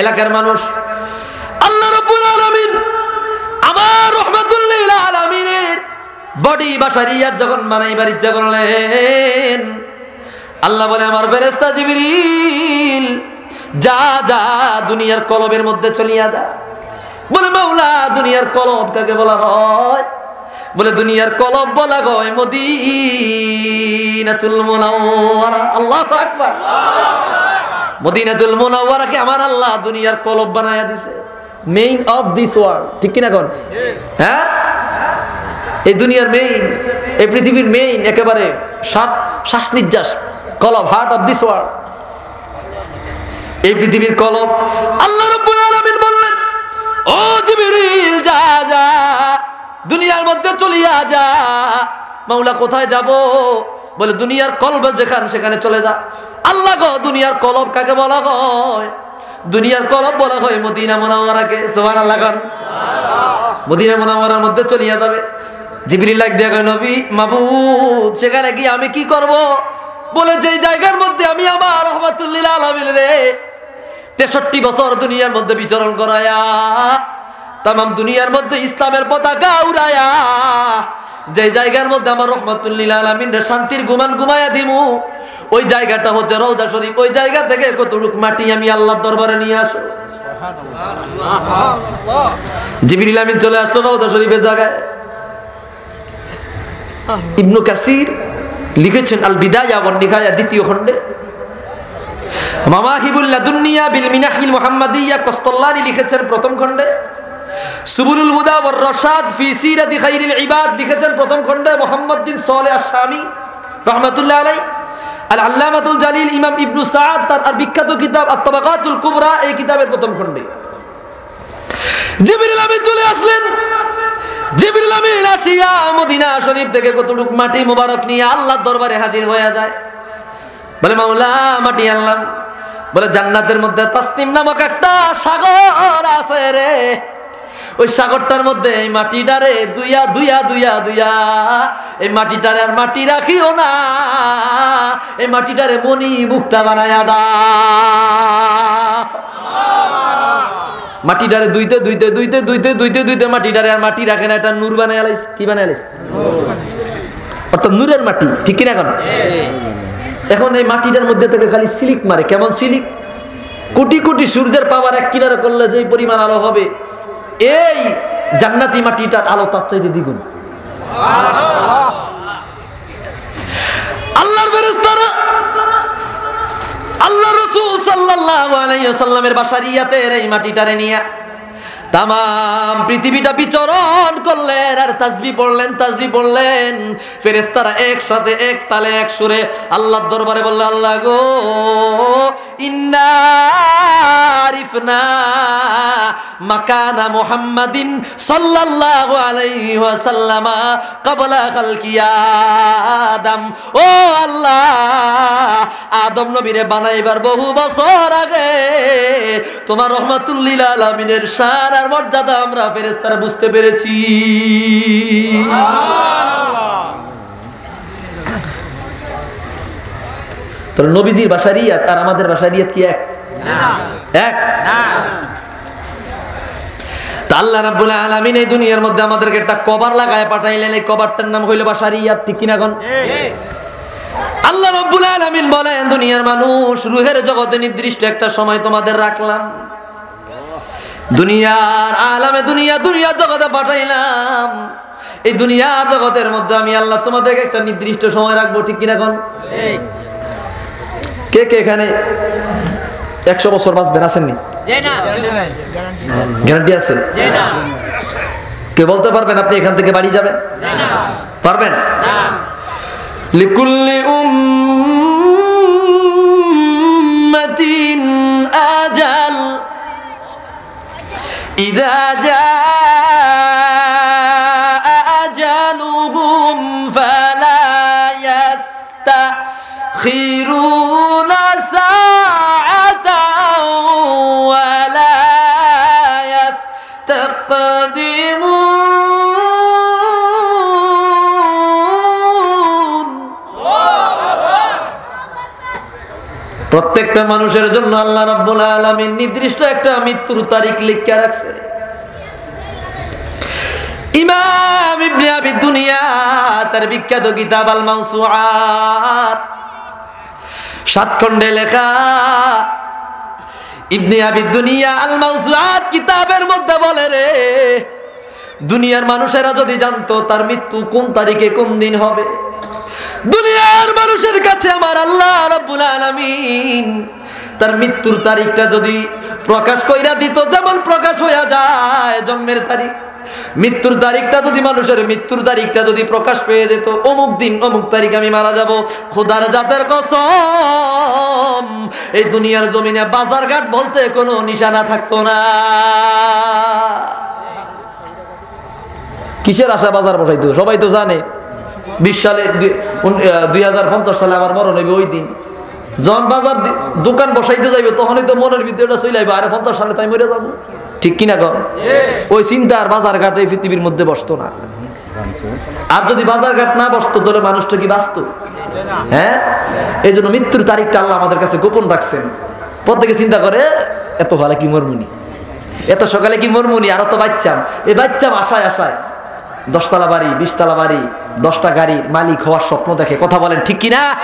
[SPEAKER 2] এলাকার মানুষ, আল্লাহ রাব্বুল আলামিন আমার রহমাতুল্লিল আলামিনের বডি বাসারিয়াত যখন বানাইবার ইচ্ছা করলেন, আল্লাহ বলে, আমার ফেরেস্তা জিবরিল, যা যা, দুনিয়ার কলবের মধ্যে চলিয়া যা। বলে, মাওলা, দুনিয়ার কলব কাকে বলা হয়? বলে, দুনিয়ার কলব বলা হয় মদিনাতুল মুনাওয়ারা। আল্লাহু আকবার। মদিনাতুল মুনাওয়ারাকে আমার আল্লাহ দুনিয়ার কলব বানায়া দিছে। মেইন অফ দিস ওয়ার্ল্ড ঠিক কিনা কোন? হ্যাঁ? এই দুনিয়ার মেইন এই পৃথিবীর মেইন একেবারে শ্বাস নির্যাস কলব হার্ট অফ দিস ওয়ার্ল্ড এই পৃথিবীর কলব আল্লাহ আলামিন বললেন, ও জিবরিল, যা যা। দুনিয়ার মধ্যে চলিয়া যা। মাওলা কোথায় যাব? বলে দুনিয়ার কলব যেখান সেখানে চলে যা। আল্লাহ গো দুনিয়ার কলব কাকে বলা হয়? দুনিয়ার কলব বলা হয় মদিনা মুনাওয়ারাকে। সুবহানাল্লাহ খান মদিনা মুনাওয়ারার মধ্যে চলিয়া যাবে। দিয়ে কয়, নবী মাবুদ সেখানে কি আমি কি করব? বলে যে জায়গার মধ্যে আমি আমার রহমাতুল্লিল আলমিন রে তেষট্টি বছর দুনিয়ার মধ্যে বিচরণ করায়া তাম দুনিয়ার মধ্যে ইসলামের পতাকা উড়ায়া, যে জায়গার মধ্যে আমার রহমতুল্লিল আলমিন রে শান্তির গুমান গুমায়া দিমু, ওই জায়গাটা হচ্ছে রৌজা শরীফ। ওই জায়গা থেকে কতটুক মাটি আমি আল্লাহর দরবারে নিয়ে আসো জিবিরিল আমিন চলে আসলো রৌজা শরীফের জায়গায়। ইবনু কাসির লিখেছেন, আল বিদায়া ওয়ান নিহায়া দ্বিতীয় খণ্ডে। মামাহিবুল্লাহ দুনিয়া বিল মিনাহিল মুহাম্মাদিয়া কস্তল্লানি লিখেছেন প্রথম খণ্ডে। সুবুলুল হুদা ওয়ার রশাদ ফি সিরাতি খাইরিল ইবাদ লিখেছেন প্রথম খণ্ডে মোহাম্মদ বিন সালেহ আশ-শামি, রাহমাতুল্লাহ আলাইহি। আল আল্লামাতুল জালিল ইমাম ইবনু সাদ তার আর বিখ্যাত কিতাব আত-তাবাকাতুল কুবরা, এই কিতাবের প্রথম খণ্ডে। জিবরিল আমিন চলে আসলেন। জিবরিল আমিন আসিয়া মদিনা শরীফ থেকে কতটুক মাটি মোবারক নিয়ে আল্লাহর দরবারে হাজির হয়ে যায়। বলে, মাওলা, মাটি আনলাম। বলে, জান্নাতের মধ্যে তাসনিম নামক একটা সাগর আছে রে। ওই সাগরটার মধ্যে এই মাটিটারে দুইয়া দুইয়া দুইয়া দুইয়া। এই মাটিটারে আর মাটি রাখিও না। এই মাটিটারে মনি মুক্তা বানায়া দা। মাটিটারে দুইতে দুইতে দুইতে দুইতে দুইতে দুইতে মাটিটারে আর মাটি রাখে না। এটা নূর বানায় আলাইস কি বানায় আলাইস অর্থাৎ নূরের মাটি। ঠিক কিনা এখন? এখন এই মাটিটার মধ্যে থেকে খালি সিলিক মারে। কেমন সিলিক? কোটি কোটি সূর্যের পাওয়ার এক কিনারে করলে যেই পরিমাণ আলো হবে এই জান্নাতি মাটিটার আলো তার চাইতে দ্বিগুণ। আল্লাহর ফেরেশতারা আল্লাহ রসুল সাল্লাল্লাহু আলাইহি সাল্লামের বাসারিয়াতের এই মাটিটারে নিয়ে তাম পৃথিবীটা বিচরণ করলেন আর তাসবি পড়লেন তাসবি পড়লেন। ফেরেস্তারা একসাথে এক তালে, এক সুরে আল্লাহর দরবারে বললে, আল্লাহ গো আদম। ও আদম নবীরে বানাইবার বহু বছর আগে তোমার রহমাতুল্লিল আলামিনের শান আর মর্যাদা আমরা ফেরেশতারা বুঝতে পেরেছি। তোর নবীজির বাসারিয়াত আর আমাদের বাসারিয়াত কি এক? এক? আল্লাহ রাব্বুল আলামিন এই দুনিয়ার মধ্যে আমাদেরকে একটা কভার লাগায় পাঠাইলেন। এই কভারটার নাম হইল বাসারিয়াত ঠিক কিনা কোন? আল্লাহ রাব্বুল আলামিন বলেন দুনিয়ার মানুষ রুহের জগতে নির্দিষ্ট একটা সময় তোমাদের রাখলাম। দুনিয়ার আলামে দুনিয়া দুনিয়া জগতে পাঠাইলাম। এই দুনিয়ার জগতের মধ্যে আমি আল্লাহ তোমাদেরকে একটা নির্দিষ্ট সময় রাখব, ঠিক কিনা কোন? কে কে এখানে একশো বছর বাঁচবেন আসেননি গ্যারান্টি আছে? কে বলতে পারবেন আপনি এখান থেকে বাড়ি যাবেন? পারবেন? লিকুল্লি উম্মাতিন আজাল ইদা جاء أجلهم فلا يستخرون ساعة প্রত্যেকটা মানুষের জন্য আল্লাহ রাব্বুল আলামিন নির্দিষ্ট একটা মৃত্যুর তারিখ লিখে রাখছে। ইমাম ইবনে আবি দুনিয়া, তার বিখ্যাত কিতাব আল মাউসুআত সাত খণ্ডে লেখা, ইবনে আবি দুনিয়া আল মাউসুআত কিতাবের মধ্যে বলে রে, দুনিয়ার মানুষেরা যদি জানতো তার মৃত্যু কোন তারিখে কোন দিন হবে। দুনিয়ার মানুষের কাছে আমার আল্লাহ রাব্বুল আলামিন। তার মৃত্যুর তারিখটা যদি প্রকাশ কইরা দিত, যেমন প্রকাশ হইয়া যায় জন্মের তারিখ। মৃত্যুর তারিখটা যদি মানুষের মৃত্যুর তারিখটা যদি প্রকাশ পেয়ে যেত, অমুক দিন অমুক তারিখ আমি মারা যাব। খোদার জাতের কসম, এই দুনিয়ার জমিনে বাজারঘাট বলতে কোনো নিশানা থাকতো না। কিসের আশা বাজার বসাইতো? সবাই তো জানে। বিশ সালে দুই হাজার পঞ্চাশ সালে আমার মরণ হইবে ওই দিন। যখন বাজার দোকান বসাইতে যাইবে তখনই তো মনের ভিতরে চলে আরে পঞ্চাশ সালে তাই মরে যাব। ঠিক কিনা কর ওই চিন্তা আর বাজার ঘাট এই পৃথিবীর মধ্যে বসতো না। আর যদি বাজারঘাট না বসতো তাহলে মানুষটা কি বাঁচত? হ্যাঁ? এই জন্য মৃত্যুর তারিখটা আল্লাহ আমাদের কাছে গোপন রাখছেন। প্রত্যেকে চিন্তা করে এত ভালো কি মরমুনি? এত সকালে কি মরমুনি? আর তো বাচ্চাম। এই বাচ্চাম আশায় আশায়। দশতলা বাড়ি, বিশতলা বাড়ি, দশটা গাড়ির মালিক হওয়ার স্বপ্ন দেখে। কথা বলেন ঠিক কিনা?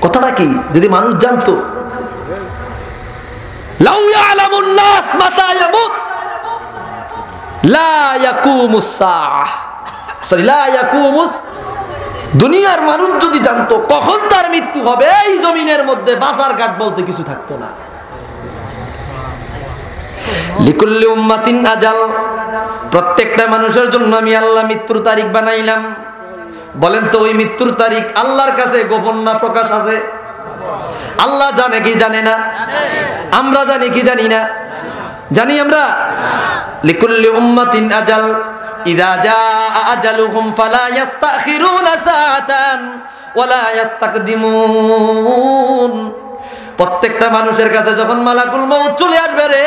[SPEAKER 2] কথাটা কি? যদি মানুষ জানতো। দুনিয়ার মানুষ যদি জানতো, কখন তার মৃত্যু হবে? এই জমিনের মধ্যে বাজার ঘাট বলতে কিছু থাকতো না। লিকুল্লি উম্মাতিন আজাল। প্রত্যেকটা মানুষের জন্য আমি আল্লাহ মৃত্যুর তারিখ বানাইলাম। বলেন তো ওই মৃত্যুর তারিখ আল্লাহর কাছে গোপন না প্রকাশ আছে? আল্লাহ জানে কি জানে না? আমরা জানি কি জানি না? জানি আমরা? লিকুল্লি উম্মাতিন আজাল। ইদা জাআ আজালুহুম ফালা ইস্তাখিরুনা সাআতান ওয়ালা ইস্তাকদিমুন প্রত্যেকটা মানুষের কাছে যখন মালাকুল মাউত চলে আসবে রে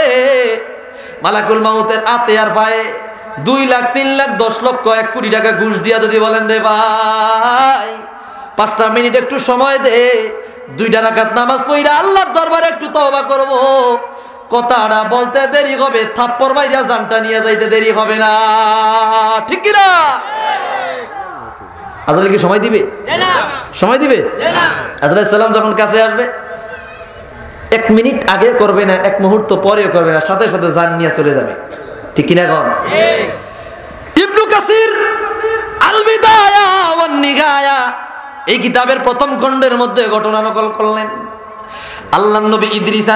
[SPEAKER 2] মালাকুল মাউতের আতে আর পায়ে দুই লাখ তিন লাখ দশ লক্ষ এক কোটি টাকা ঘুষ দিয়া যদি বলেন দে ভাই পাঁচটা মিনিট একটু সময় দে দুইটা রাখাত নামাজ পড়া আল্লাহর দরবারে একটু তওবা করব। কথাটা বলতে দেরি হবে থাপ্পর বাইরা জানটা নিয়ে যাইতে দেরি হবে না। ঠিক কিনা? আজরাইল কি সময় দিবে? সময় দিবে? আজরাইল সালাম যখন কাছে আসবে এক মিনিট আগে করবে না, এক মুহূর্ত পরেও করবে না, সাথে সাথে জান নিয়ে চলে যাবে। ঠিক কিনা কন? ইবনু কাসির এই কিতাবের প্রথম খণ্ডের মধ্যে ঘটনা নকল করলেন। আল্লাহ নবী ইদ্রিস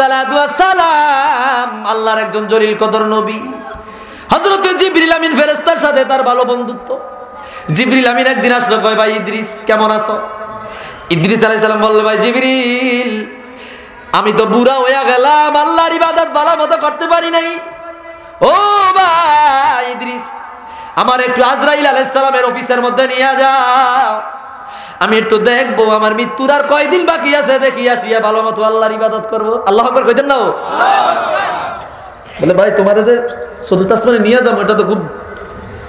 [SPEAKER 2] সালাম, আল্লাহর একজন জলিল কদর নবী। হযরত জিবরিল আমিন ফেরেশতার সাথে তার ভালো বন্ধুত্ব। জিবরিল আমিন একদিন আসলো, কয়, ভাই ইদ্রিস, কেমন আছো? ইদ্রিস আলাইহিস সালাম বলল, ভাই জিবরিল আমি তো বুড়া হয়ে গেলাম, আল্লাহর ইবাদত ভালো মতো করতে পারি নাই। ও ভাই ইদ্রিস, আমার একটু আজরাইল আলাইসালামের অফিসের মধ্যে নিয়ে যাও। আমি একটু দেখব আমার মৃত্যুর আর কয়দিন বাকি আছে, দেখি আসিয়া ভালো মতো আল্লাহর ইবাদত করব। আল্লাহ আকবর কইতেন না? বলে, ভাই, তোমার যে চতুর্থ আসমানে নিয়ে যাব, এটা তো খুব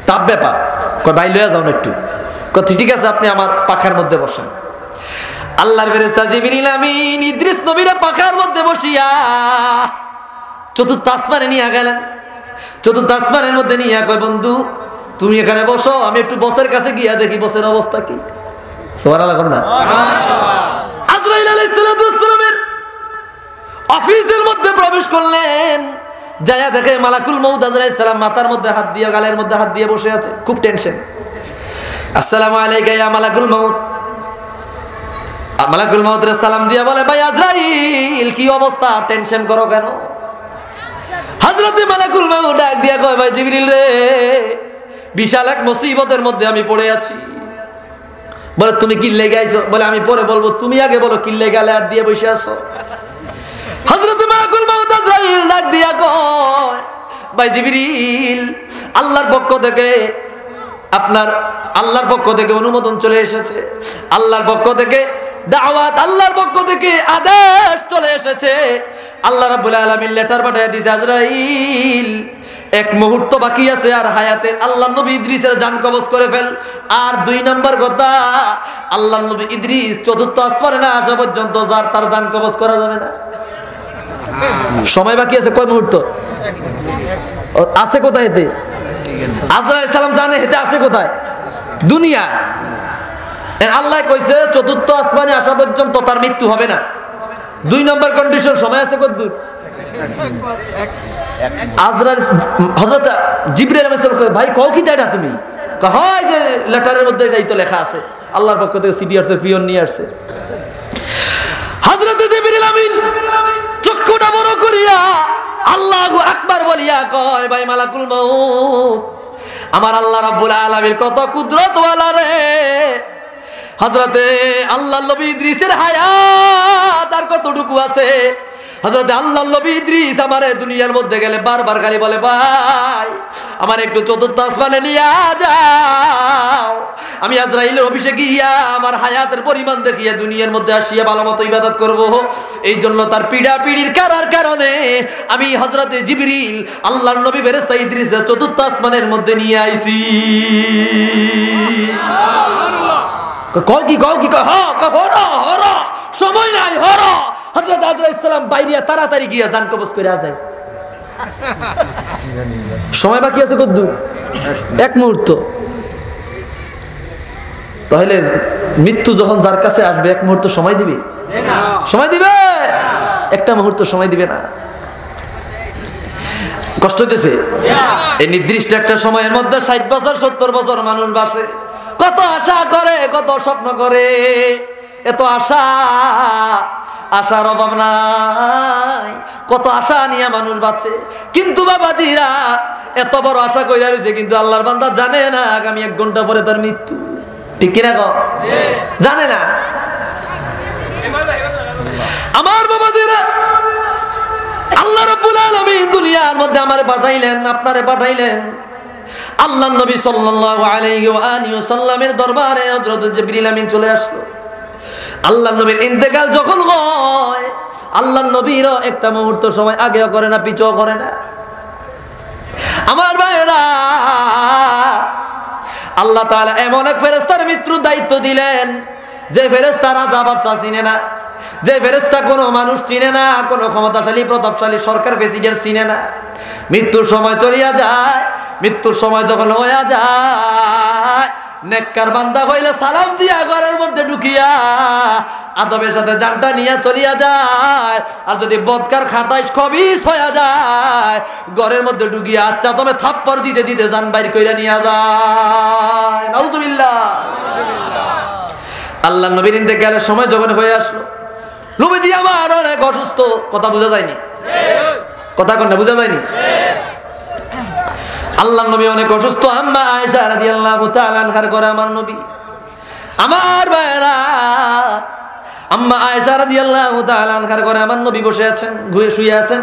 [SPEAKER 2] টাপ ব্যাপার। কয়, ভাই লয়ে যাও না একটু। ঠিক আছে, আপনি আমার পাখার মধ্যে বসেন। আল্লাহর ফেরেশতা জিবরিল আমিন ইদ্রিস নবীরা পাখার মধ্যে বসিয়া চতুর্থ আসমানে নিয়ে গেলেন। চতুর্থ আসমানের মধ্যে নিয়ে কয় বন্ধু তুমি এখানে বসো আমি একটু বসের কাছে গিয়া দেখি বসের অবস্থা কি। সোহান না। আজরাইল আলাইহিস সালামের অফিসের মধ্যে প্রবেশ করলেন। যায়া দেখে মালাকুল মৌদ আজরাইল সালাম মাথার মধ্যে হাত দিয়ে গালের মধ্যে হাত দিয়ে বসে আছে। খুব টেনশন আসসালামু আলাইকা ইয়া মালাকুল মৌত মালাকুল মৌতের সালাম দিয়ে বলে, ভাই আজরাইল, কি অবস্থা? টেনশন করো কেন? হাজরতে মালাকুল মৌত ডাক দিয়া কয়, ভাই জিবরিল রে, বিশাল এক মুসিবতের মধ্যে আমি পড়ে আছি। বলে, তুমি কিল্লে গাইছো? বলে, আমি পরে বলব। তুমি আগে বলো, কিল্লে গালে আর দিয়ে বসে আছো? হজরত মালাকুল মাউত আজরাইল ডাক দিয়া কয়, ভাই জিবরিল, আল্লাহর পক্ষ থেকে আপনার, আল্লাহর পক্ষ থেকে অনুমোদন চলে এসেছে। আল্লাহর পক্ষ থেকে দাওয়াত আল্লাহর পক্ষ থেকে আদেশ চলে এসেছে। আল্লাহ রাব্বুল আলামিন লেটার পাঠিয়ে দিয়েছে, আজরাইল, এক মুহূর্ত বাকি আছে আর হায়াতে আল্লাহ নবী ইদ্রিসের জান কবজ করে ফেল। আর দুই নাম্বার কথা, আল্লাহ নবী ইদ্রিস চতুর্থ আসমানে না আসা পর্যন্ত যার তার জান কবজ করা যাবে না। সময় বাকি আছে কয় মুহূর্ত? আছে কোথায় এতে? আজরাইল সালাম জানে হেতে আছে কোথায়? দুনিয়া। আল্লাহ কইছে, চতুর্থ আসমানে আসা পর্যন্ত তার মৃত্যু হবে না। দুই নম্বর কন্ডিশন সময় আছে কত দূর আজরাইল হযরত জিবরাইল আলাইহিস ভাই, কও কি তাইটা তুমি? হয় যে লেটারের মধ্যে এটাই তো লেখা আছে। আল্লাহর পক্ষ থেকে সিটি আসছে, পিয়ন নিয়ে আসছে। হযরত জিবরাইল আমিন চক্ষুটা বড় করিয়া আল্লাহু আকবার বলিয়া কয়, ভাই, মালাকুল মাউত, আমার আল্লাহ রাব্বুল আলামিন কত কুদরত ওয়ালা রে। হযরতে আল্লাহ নবী ইদ্রিসের হায়াত আর কতটুকু আছে? হজরত আল্লাহ নবী ইদ্রিস আমারে দুনিয়ার মধ্যে গেলে বারবার খালি বলে, ভাই, আমার একটু চতুর্থ আসমানে নিয়ে যাও। আমি আজরাইলের অফিসে গিয়া আমার হায়াতের পরিমাণ দেখিয়ে দুনিয়ার মধ্যে আসিয়া ভালো মতো ইবাদত করব। এই জন্য তার পিড়া পিড়ির কারার কারণে আমি হজরতে জিবরিল, আল্লাহর নবী ফেরেস্তা ইদ্রিস চতুর্থ আসমানের মধ্যে নিয়ে আইছি।
[SPEAKER 1] কয় কি কয় কি, কয়, হ হর হর সময় নাই হর হযরত আজরা ইসলাম বাইরে তাড়াতাড়ি গিয়া জান কবজ করে যায় সময় বাকি আছে কদ্দু এক মুহূর্ত। তাহলে মৃত্যু যখন যার কাছে আসবে, এক মুহূর্ত সময় দিবে? সময় দিবে? একটা মুহূর্ত সময় দিবে না। কষ্ট হইতেছে?
[SPEAKER 2] এই নির্দিষ্ট একটা সময়ের মধ্যে ষাট বছর, সত্তর বছর মানুষ বাসে। কত আশা করে, কত স্বপ্ন করে। এত আশা, আশার অভাব নাই। কত আশা নিয়ে মানুষ বাঁচে। কিন্তু বাবাজিরা এত বড় আশা কইরা রয়েছে, কিন্তু আল্লাহর বান্দা জানে না আগামী এক ঘণ্টা পরে তার মৃত্যু। ঠিক কিনা গো জানে না? আমার বাবাজিরা আল্লাহ রাব্বুল আলামিন দুনিয়ার মধ্যে আমারে পাঠাইলেন, আপনারে পাঠাইলেন। আল্লাহ নবী সাল্লাল্লাহু আলাইহি ওয়া আলিহি ওয়াসাল্লামের দরবারে হযরত জিবরিল আমিন চলে আসলো। আল্লাহ নবীর ইন্তেকাল যখন হয়, আল্লাহ নবীরও একটা মুহূর্ত সময় আগেও করে না, পিছও করে না। আমার ভাইয়েরা, আল্লাহ তাআলা এমন এক ফেরেশতার মৃত্যুর দায়িত্ব দিলেন, যে ফেরেশতা রাজা বাদশা চিনে না, যে ফেরেশতা কোনো মানুষ চিনে না, কোনো ক্ষমতাশালী, প্রতাপশালী, সরকার প্রেসিডেন্ট চিনে না। মৃত্যুর সময় চলিয়া যায় মৃত্যুর সময় যখন হইয়া যায়, নেককার বান্দা হইলে সালাম দিয়া ঘরের মধ্যে ঢুকিয়া আদবের সাথে জানটা নিয়ে চলিয়া যায়। আর যদি বদকার খাটাইস খবিস হইয়া যায়, ঘরের মধ্যে ঢুকিয়া আচ্ছা তবে থাপ্পর দিতে দিতে যান বাইর কইরা নিয়ে যায়। নাউজুবিল্লাহ। আল্লাহ নবীর ইন্তেকালের সময় যখন হয়ে আসলো, নবীজি আমার অনেক অসুস্থ, কথা বোঝা যায়নি? কথা কন্যা বোঝা যায়নি? আল্লাহ নবী অনেক অসুস্থ। আম্মা আয়েশা রাদিয়াল্লাহু তাআলা আনহার করে আমার নবী। আমার ভাইরা আম্মা আয়েশা রাদিয়াল্লাহু তাআলা আনহার করে আমার নবী বসে আছেন, ঘুরে শুয়ে আছেন।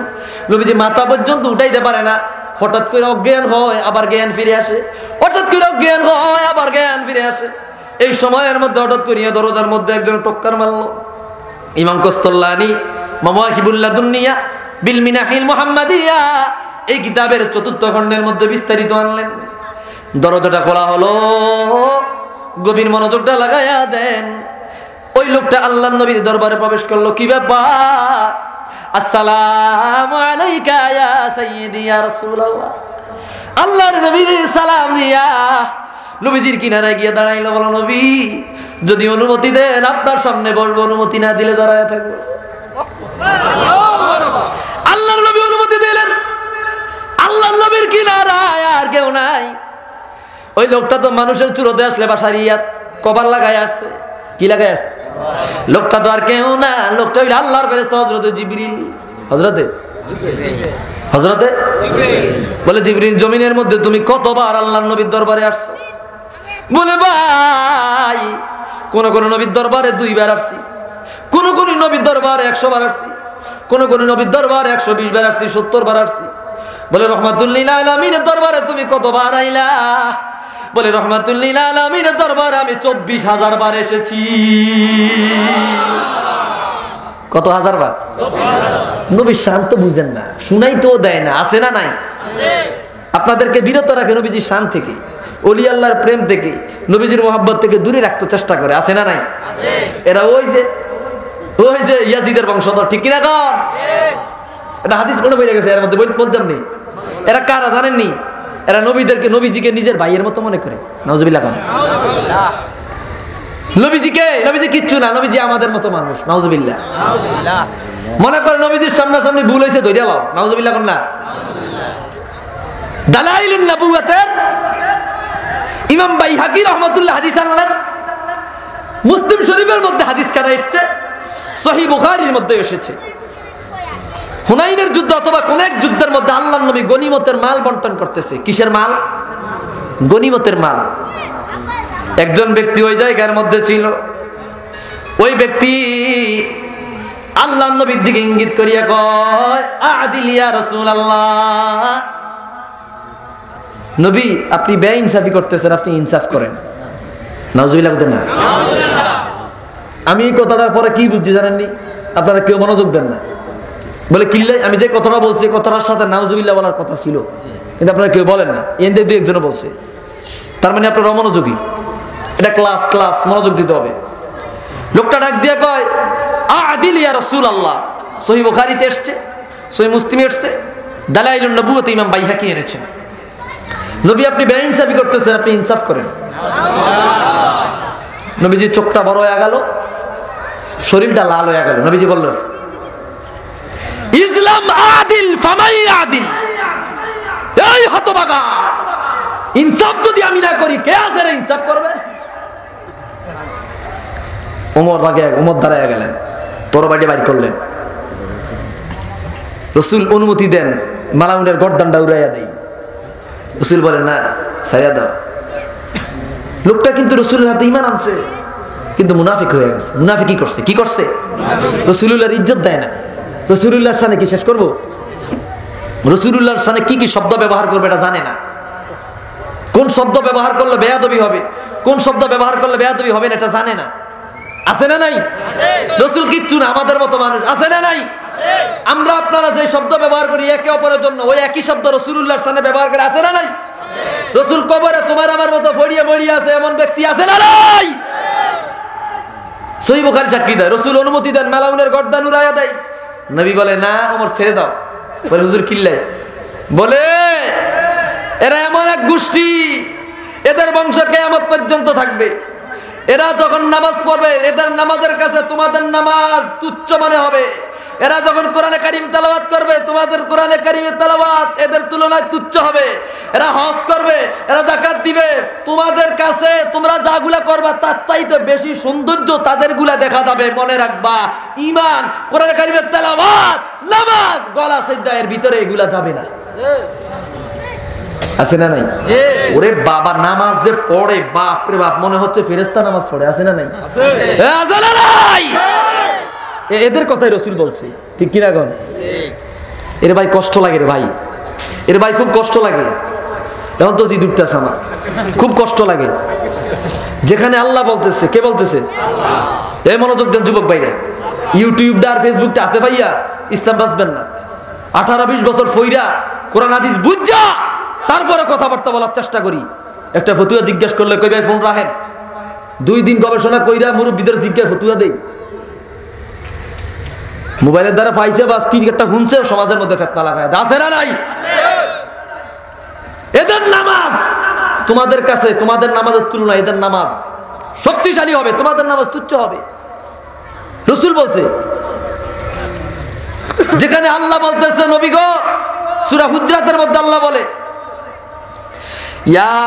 [SPEAKER 2] নবীজি মাথা পর্যন্ত উঠাইতে পারে না। হঠাৎ করে অজ্ঞান হয়, আবার জ্ঞান ফিরে আসে। হঠাৎ করে অজ্ঞান হয়, আবার জ্ঞান ফিরে আসে। এই সময়ের মধ্যে হঠাৎ করিয়া দরজার মধ্যে একজন টক্কর মারলো। ইমাম কস্তল্লানি মামাহিবুল্লাহ দুনিয়া বিল মিনাহিল মুহাম্মাদিয়া এই কিতাবের চতুর্থ খণ্ডের মধ্যে বিস্তারিত আনলেন। দরজাটা খোলা হলো। গভীর মনোযোগটা লাগাইয়া দেন। ওই লোকটা আল্লাহ নবীর দরবারে প্রবেশ করল। কি ব্যাপার? আসসালামু আলাইকা ইয়া সাইয়্যিদি, ইয়া রাসূলুল্লাহ। আল্লাহর নবীর সালাম দিয়া নবীজির কিনারায় গিয়ে দাঁড়াইলো। বলো, নবী, যদি অনুমতি দেন, আপনার সামনে বসবো। অনুমতি না দিলে দাঁড়ায় থাকব আল্লাহর নবী অনুমতি দিলেন আল্লাহর নবীর কিনারায় আর কেউ নাই। ওই লোকটা তো মানুষের চুরোতে আসলে বা সারিয়াত কবার লাগাই আসছে। কি লাগাই আসছে? লোকটা তো আর কেউ না, লোকটা হইল আল্লাহর ফেরেস্তা হজরতে জিবরিল। হজরতে হজরতে বলে, জিবরিল, জমিনের মধ্যে তুমি কতবার আল্লাহ নবীর দরবারে আসছো? বলে, ভাই, কোন কোন নবীর দরবারে দুইবার আসছি। কোন কোন নবীর দরবারে একশো বার আসছি। কোন কোন নবীর দরবারে একশো বিশ বার আসছি, সত্তর বার আসছি। বলে রহমাতুল্লিল দরবারে তুমি কতবার আইলা? বলে রহমাতুল্লিল আলমিনের দরবারে আমি চব্বিশ হাজার বার এসেছি। কত হাজার বার? নবী শান্ত বুঝেন না শুনাই তো দেয় না আসে না নাই? আপনাদেরকে বিরত রাখে নবীজির শান থেকে অলি আল্লাহর প্রেম থেকে নবীজির মোহাব্বত থেকে দূরে রাখতে চেষ্টা করে আসে না নাই? এরা ওই যে ওই যে ইয়াজিদের বংশধর ঠিক কিনা কর এটা হাদিস কোনো বই গেছে এর মধ্যে বলতাম নেই এরা কারা জানেননি এরা নবীদেরকে নবীজিকে নিজের ভাইয়ের মতো মনে করে। নজবিল্লা খান নবীজিকে নবীজি কিচ্ছু না নবীজি আমাদের মতো মানুষ নজবিল্লা মনে করে নবীজির সামনাসামনি ভুল হয়েছে ধৈর্য লাও নজবিল্লা কোন না। দালাইলুন নবুয়াতের ইমাম বাইহাকি রহমতুল্লাহ হাদিস আনলেন মুসলিম শরীফের মধ্যে হাদিস কারা এসছে? সহি বুখারীর মধ্যে এসেছে। হুনাইনের যুদ্ধ অথবা কোন এক যুদ্ধের মধ্যে আল্লাহ নবী গনিমতের মাল বন্টন করতেছে। কিসের মাল? গনিমতের মাল। একজন ব্যক্তি ওই জায়গার মধ্যে ছিল। ওই ব্যক্তি আল্লাহ নবীর দিকে ইঙ্গিত করিয়া কয় আদিলিয়া রসুল আল্লাহ নবী, আপনি বে ইনসাফি করতেছেন, আপনি ইনসাফ করেন। নাউজুবিল্লাহ বলতেন না। আমি কথাটার পরে কি বুঝছি জানেননি? আপনারা কেউ মনোযোগ দেন না। বলে কিল্লে আমি যে কথাটা বলছি কথাটার সাথে নাউজুবিল্লাহ বলার কথা ছিল। কিন্তু আপনারা কেউ বলেন না। এনদের দু একজনে বলছে। তার মানে আপনারা অমনোযোগী। এটা ক্লাস ক্লাস মনোযোগ দিতে হবে। লোকটা ডাক দিয়ে কয়, আদিল ইয়া রসুল আল্লাহ সহি বুখারিতে এসছে, সহি মুসলিমে এসছে। দালাইলুন নবুয়তে ইমাম বাইহাকি এনেছেন। নবী, আপনি বেইনসাফি করতেছেন, আপনি ইনসাফ করেন। নবীজির চোখটা বড় হয়ে গেল, শরীরটা লাল হয়ে গেল। নবীজি বলল ইসলাম আদিল, ফামাই আদিল। এই হতবাগা। ইনসাফ যদি আমি না করি, কে আছে রে ইনসাফ করবে? ওমর ওমর দাঁড়ায় গেলেন। তোর বাড়ি করলেন। রসুল অনুমতি দেন, মালাউনের গরদানটা উড়াইয়া দেই। রসুল বলেন, না সাইয়া দাও। লোকটা কিন্তু রসুলের হাতে ইমান আনছে, কিন্তু মুনাফিক হয়ে গেছে। মুনাফিক কি করছে? কি করছে? রসুলুল্লাহর ইজ্জত দেয় না। রসুলুল্লাহর সানে কি শেষ করব? রসুলুল্লাহর সানে কি কি শব্দ ব্যবহার করবে এটা জানে না। কোন শব্দ ব্যবহার করলে বেয়াদবি হবে? কোন শব্দ ব্যবহার করলে বেয়াদবি হবে না এটা জানে না। আছে না নাই? রসুল কিচ্ছু না, আমাদের মতো মানুষ। আছে না নাই? আমরা আপনারা যে শব্দ ব্যবহার করি একে অপরের জন্য, ওই একই শব্দ রসুলুল্লাহর সামনে ব্যবহার করে আছে না নাই? রসুল কবরে তোমার আমার মতো ফড়িয়ে মরিয়ে আছে, এমন ব্যক্তি আছে না নাই? সই বুখারি সাক্ষী দেয়, রসুল অনুমতি দেন, মেলাউনের গর্দান উড়াইয়া দেয়। নবী বলে, না আমার ছেড়ে দাও। বলে, হুজুর কিল্লে বলে, এরা এমন এক গোষ্ঠী, এদের বংশ কেয়ামত পর্যন্ত থাকবে। এরা যখন নামাজ পড়বে, এদের নামাজের কাছে তোমাদের নামাজ তুচ্ছ মনে হবে। এরা যখন কোরআনে কারিম তেলাওয়াত করবে, তোমাদের কোরআনে কারিমের তেলাওয়াত এদের তুলনায় তুচ্ছ হবে। এরা হজ করবে, এরা জাকাত দিবে। তোমাদের কাছে তোমরা যাগুলা করবা, তার চাইতে বেশি সৌন্দর্য তাদেরগুলা দেখা যাবে। মনে রাখবা ইমান কোরআনে কারিমের তেলাওয়াত, নামাজ, গলা সেদ্ধা এর ভিতরে এগুলা যাবে না। আছে না নাই? ওরে বাবা নামাজ যে পড়ে বাপ রে বাপ মনে হচ্ছে ফেরেস্তা নামাজ পড়ে আছে না নাই? এ, আছে না নাই? এদের কথাই রসুল বলছে ঠিক কিনা গন? এর ভাই কষ্ট লাগে রে ভাই। এর ভাই খুব কষ্ট লাগে। এখন তো জিদ উঠতেছে আমার। খুব কষ্ট লাগে। যেখানে আল্লাহ বলতেছে কে বলতেছে? এ মনোযোগ দেন যুবক ভাইরা। ইউটিউবটা আর ফেসবুকটা হাতে পাইয়া ইসলাম বাঁচবেন না। আঠারো বিশ বছর ফইরা কোরআন হাদিস বুঝা তারপরে কথাবার্তা বলার চেষ্টা করি। একটা ফতুয়া জিজ্ঞেস করলে কই ভাই ফোন রাখেন? দুই দিন গবেষণা কইরা মুরব্বীদের জিজ্ঞাসা ফতুয়া দেই। মোবাইলের দ্বারা পাইছে বাস, কি একটা হুনছে সমাজের মধ্যে ফেতনা লাগায় আছে না নাই? এদের নামাজ! তোমাদের কাছে, তোমাদের নামাজের তুলনায় এদের নামাজ শক্তিশালী হবে, তোমাদের নামাজ তুচ্ছ হবে। রসুল বলছে, যেখানে আল্লাহ বলতেছে, নবী গো, সুরা হুজরাতের মধ্যে আল্লাহ বলে يا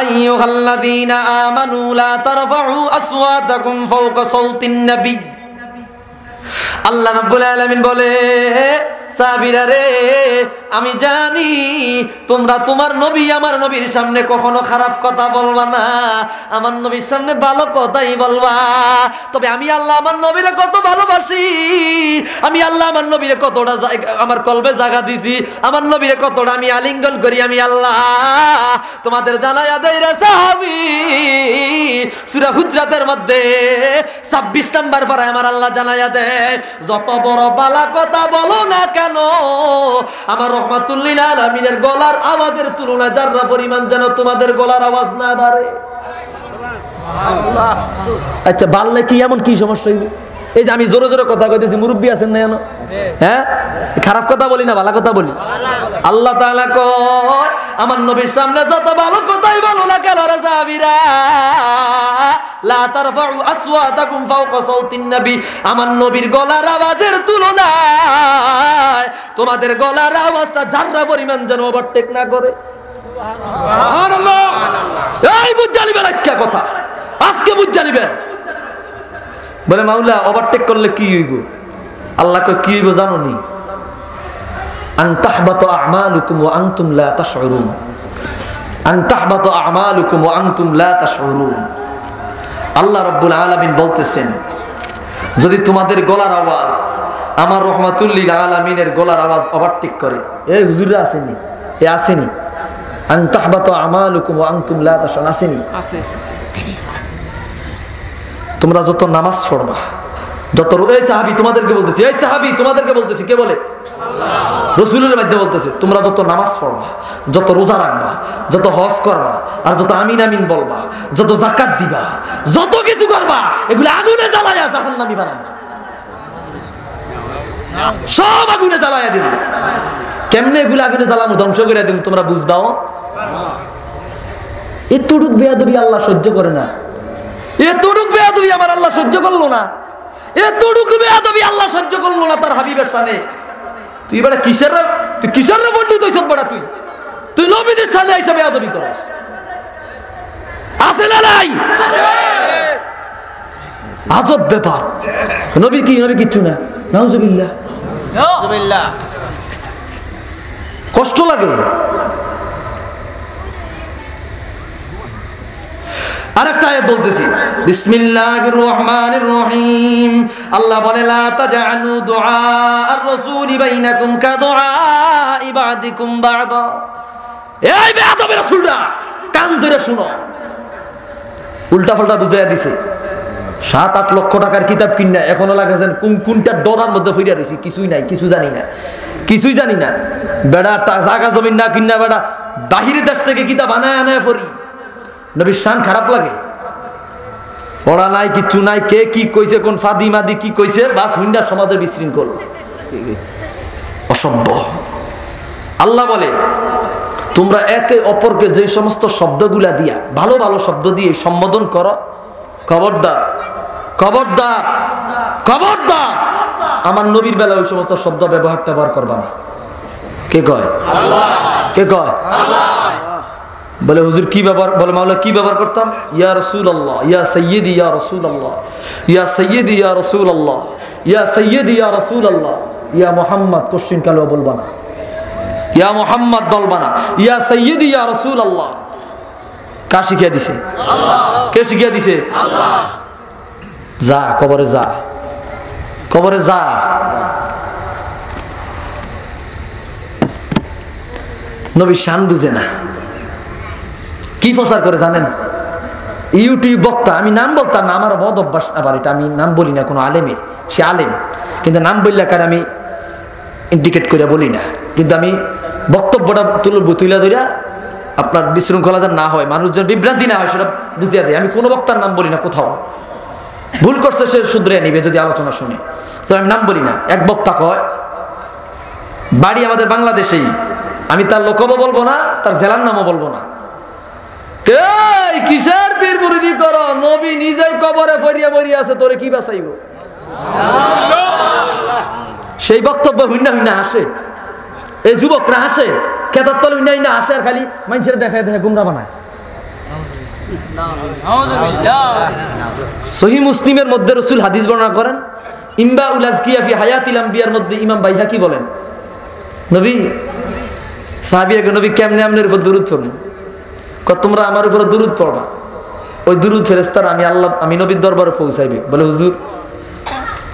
[SPEAKER 2] أيها الذين آمنوا لا ترفعوا أصواتكم فوق صوت النبي আল্লাহ রাব্বুল আলামিন বলে সাবিরা রে, আমি জানি তোমরা তোমার নবী আমার নবীর সামনে কখনো খারাপ কথা বলবা না। আমার নবীর সামনে ভালো কথাই বলবা। তবে আমি আল্লাহ আমার নবীরে কত ভালোবাসি। আমি আল্লাহ আমার নবীরে কতটা আমার কলবে জায়গা দিছি। আমার নবীরে কতটা আমি আলিঙ্গন করি আমি আল্লাহ। তোমাদের জানায়া দেই রে সাহাবি, সূরা হুজরাতের মধ্যে 26 নাম্বার পরে আমার আল্লাহ জানায়া দেয়, যত বড় বালা কথা বলো না কেন? আমার রহমাতুল্লিল আলমিনের গলার আওয়াজের তুলনায় যারা পরিমাণ যেন তোমাদের গলার আওয়াজ না বাড়ে। আচ্ছা বাড়লে কি এমন কি সমস্যা হইবে? এই যে আমি জোরে জোরে কথা কইতেছি মুরব্বী আছেন না হ্যাঁ? খারাপ কথা বলি না ভালো কথা বলি। আল্লাহ তাআলা কয় আমার নবীর সামনে যত ভালো কথাই বলো না কেন রে সাহাবীরা? লা তারফাউ আসওয়াতাকুম ফাওকা সাউতিন নবী। আমার নবীর গলার আওয়াজের তুলনায় তোমাদের গলার আওয়াজটা জানরা পরিমাণ যেন ওভারটেক না করে। এই বুঝ জানিবেন আজকে কথা। আজকে বুঝ জানিবেন বলে, মাওলা ওভারটেক করলে কি হইব? আল্লাহ কয়, কি হইব জানো নি আন তাহবাতু আমালুকুম ওয়া আনতুম লা তাশউরুন। আন তাহবাতু আমালুকুম ওয়া আনতুম লা তাশউরুন। আল্লাহ রাব্বুল আলামিন বলতেছেন, যদি তোমাদের গলার আওয়াজ আমার রহমাতুল্লিল আলামিনের গলার আওয়াজ ওভারটেক করে, এ হুজুরে আসেনি এ আসেনি? আন্তাহবাত আমালুকুম ওয়া আনতুম লা তাশান আসেনি। তোমরা যত নামাজ পড়বা, যত এই সাহাবি, তোমাদেরকে বলতেছি, এই সাহাবি, তোমাদেরকে বলতেছি, কে বলে? রসুলের মাধ্যমে বলতেছে, তোমরা যত নামাজ পড়বা, যত রোজা রাখবা, যত হজ করবা, আর যত আমিন আমিন বলবা, যত জাকাত দিবা, যত কিছু করবা, এগুলো আগুনে জ্বালায়া জাহান নামি বানাবো। সব আগুনে জ্বালায়া দিন কেমনে এগুলো আগুনে জ্বালামো? ধ্বংস করে দিন তোমরা বুঝবাও? এতটুক বেয়াদবি আল্লাহ সহ্য করে না। এতটুক বেয়াদবি আমার আল্লাহ সহ্য করল না। এতটুকু বেয়াদবি আল্লাহ সহ্য করল না তার হাবিবের সামনে। তুই এবারে কিসের তুই কিসের পণ্ডিত হইছ বড়া তুই? তুই নবীদের সামনে এসে বেয়াদবি করস। আছে না নাই? আজব ব্যাপার। নবী কি নবী কিচ্ছু না? নাউজুবিল্লাহ। কষ্ট লাগে। আরেকটা আয়াত বলতেছি। বিসমিল্লাহির রহমানির রহিম আল্লাহ বলে, লা দুআ আর রাসূলি বাইনাকুম কা দুআ ইবাদিকুম বা'দা। এই রাসূলরা, কান ধরে শুনো। বুঝাইয়া দিছে। সাত আট লক্ষ টাকার কিতাব কিনা এখনও লাগাছেন কোন কোনটা ডরার মধ্যে ফিরিয়া রয়েছি কিছুই নাই কিছু জানি না। কিছুই জানি না। বেড়া জাগা জমিন না কিনা বেড়া বাহিরের দেশ থেকে কিতাব আনায় আনায় ফরি। নবীর শান খারাপ লাগে। পড়া নাই কিচ্ছু নাই কে কি কইছে কোন ফাদি মাদি কি কইছে বাস হুন্ডা সমাজের বিশৃঙ্খল। অসভ্য। আল্লাহ বলে তোমরা একে অপরকে যে সমস্ত শব্দগুলা দিয়া ভালো ভালো শব্দ দিয়ে সম্বোধন করো। খবরদার খবরদার খবরদার! আমার নবীর বেলা ওই সমস্ত শব্দ ব্যবহার ট্যাবহার করবা না। কে কয়? কে কয়? বলে হুজুর কি ব্যবহার বলে মাওলা কি ব্যবহার করতাম? ইয়া রসুল আল্লাহ ইয়া সৈয়দি ইয়া রসুল আল্লাহ ইয়া সৈয়দি ইয়া রসুল আল্লাহ ইয়া সৈয়দি ইয়া রসুল আল্লাহ ইয়া মোহাম্মদ কোশ্চিন কালেও বলবা না। ইয়া মোহাম্মদ বলবা না। ইয়া সৈয়দি ইয়া রসুল আল্লাহ কা শিখিয়া দিছে? কে শিখিয়া দিছে? যা কবরে যা। কবরে যা। নবী শান বুঝে না। কি প্রচার করে জানেন? ইউটিউব বক্তা, আমি নাম বলতাম না, আমার বদ অভ্যাস আবার এটা আমি নাম বলি না, কোনো আলেমের, সে আলেম। কিন্তু নাম বললে কার আমি ইন্ডিকেট করে বলি না। কিন্তু আমি বক্তব্যটা তুলব তুলে ধরিয়া আপনার বিশৃঙ্খলা যেন না হয় মানুষজন বিভ্রান্তি না হয়, সেটা বুঝিয়ে দেয়। আমি কোনো বক্তার নাম বলি না কোথাও। ভুল করছে সে শুধরে নিবে যদি আলোচনা শুনে। তো আমি নাম বলি না, এক বক্তা কয়, বাড়ি আমাদের বাংলাদেশেই, আমি তার লোকবও বলব না, তার জেলার নামও বলব না। এই, কিসের পীর মুরিদি কর? নবী নিজেই কবরে ফরিয়া মরিয়া আছে, তোরে কি বাঁচাইব? সেই বক্তব্য হুন্না হুন্না আসে। এই যুবকরা আসে, খেতার তল হুন্না হুন্না আসে আর খালি মানুষের দেখায় দেখে গুমরা বানায়। সহি মুসলিমের মধ্যে রসুল হাদিস বর্ণনা করেন, ইম্বা উলাজকিয়া ফি হায়াতিল আম্বিয়ার মধ্যে ইমাম বাইহা কি বলেন, নবী সাহাবিয়াকে নবী কেমনে আমনের উপর দূরত পড়বেন ক তোমরা আমার উপরে দুরুদ পড়বা ওই দুরুদ ফেরেস্তার আমি আল্লাহ আমি নবীর দরবারে পৌঁছাইবে বলে হুজুর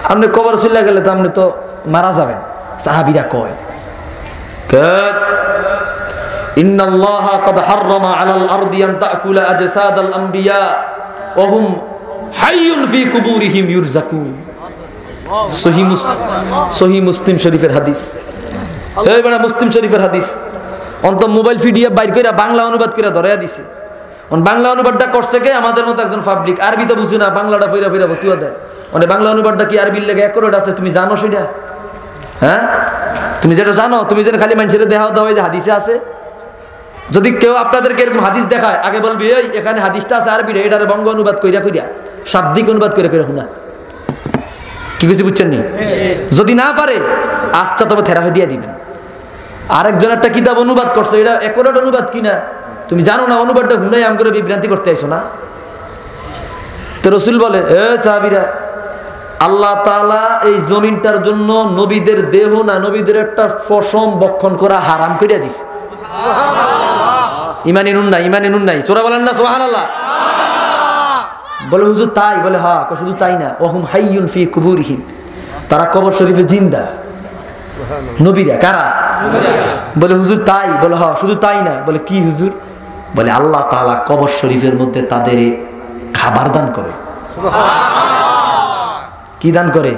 [SPEAKER 2] আপনি কবর চলে গেলে তো আপনি তো মারা যাবেন সাহাবিরা কয় কত إن الله قد حرم على الأرض أن تأكل أجساد الأنبياء وهم حي في قبورهم يرزقون সহি মুসলিম সহি মুসলিম শরীফের হাদিস এই বেটা মুসলিম শরীফের হাদিস অন্ত মোবাইল ফিডিয়ে বাইর করে বাংলা অনুবাদ করে ধরাইয়া দিছে। বাংলা অনুবাদটা করছে কে? আমাদের মতো একজন পাবলিক আরবি তো বুঝি না বাংলাটা ফিরা ফিরা বতুয়া দেয়। মানে বাংলা অনুবাদটা কি আরবির লেগে একরোট আছে? তুমি জানো সেটা? হ্যাঁ? তুমি যেটা জানো তুমি যেটা খালি মানুষের দেহা দেওয়া যে হাদিসে আছে। যদি কেউ আপনাদেরকে এরকম হাদিস দেখায় আগে বলবি এই এখানে হাদিসটা আছে আরবি এটার বঙ্গ অনুবাদ কইরা কইরা শাব্দিক অনুবাদ করে করে শুনা। কি কিছু বুঝছেন নি? যদি না পারে আস্থা তবে থেরাপি দিয়ে দিবেন। আরেকজন একটা কিতাব অনুবাদ করছে? এটা একরেট অনুবাদ কিনা? তুমি জানো না, অনুবাদটা হুনাই আম করে বিভ্রান্তি করতে আইসো না? তো রসুল বলে, এ সাহাবিরা, আল্লাহ তাআলা এই জমিনটার জন্য নবীদের দেহ না নবীদের একটা ফসম বক্ষণ করা হারাম করিয়া দিছে। ইমানি নুন নাই ইমানি নুন নাই। চোরা বলেন না সোহান আল্লাহ বলে, হুজুর, তাই। বলে হা শুধু তাই না। ওহুম হাইয়ুন ফি কুবুরিহিম। তারা কবর শরীফে জিন্দা। নবীরা কারা? বলে হুজুর তাই। বলে হ শুধু তাই না। বলে কি হুজুর? বলে আল্লাহ তাআলা কবর শরীফের মধ্যে তাদের খাবার দান করে। কি দান করে?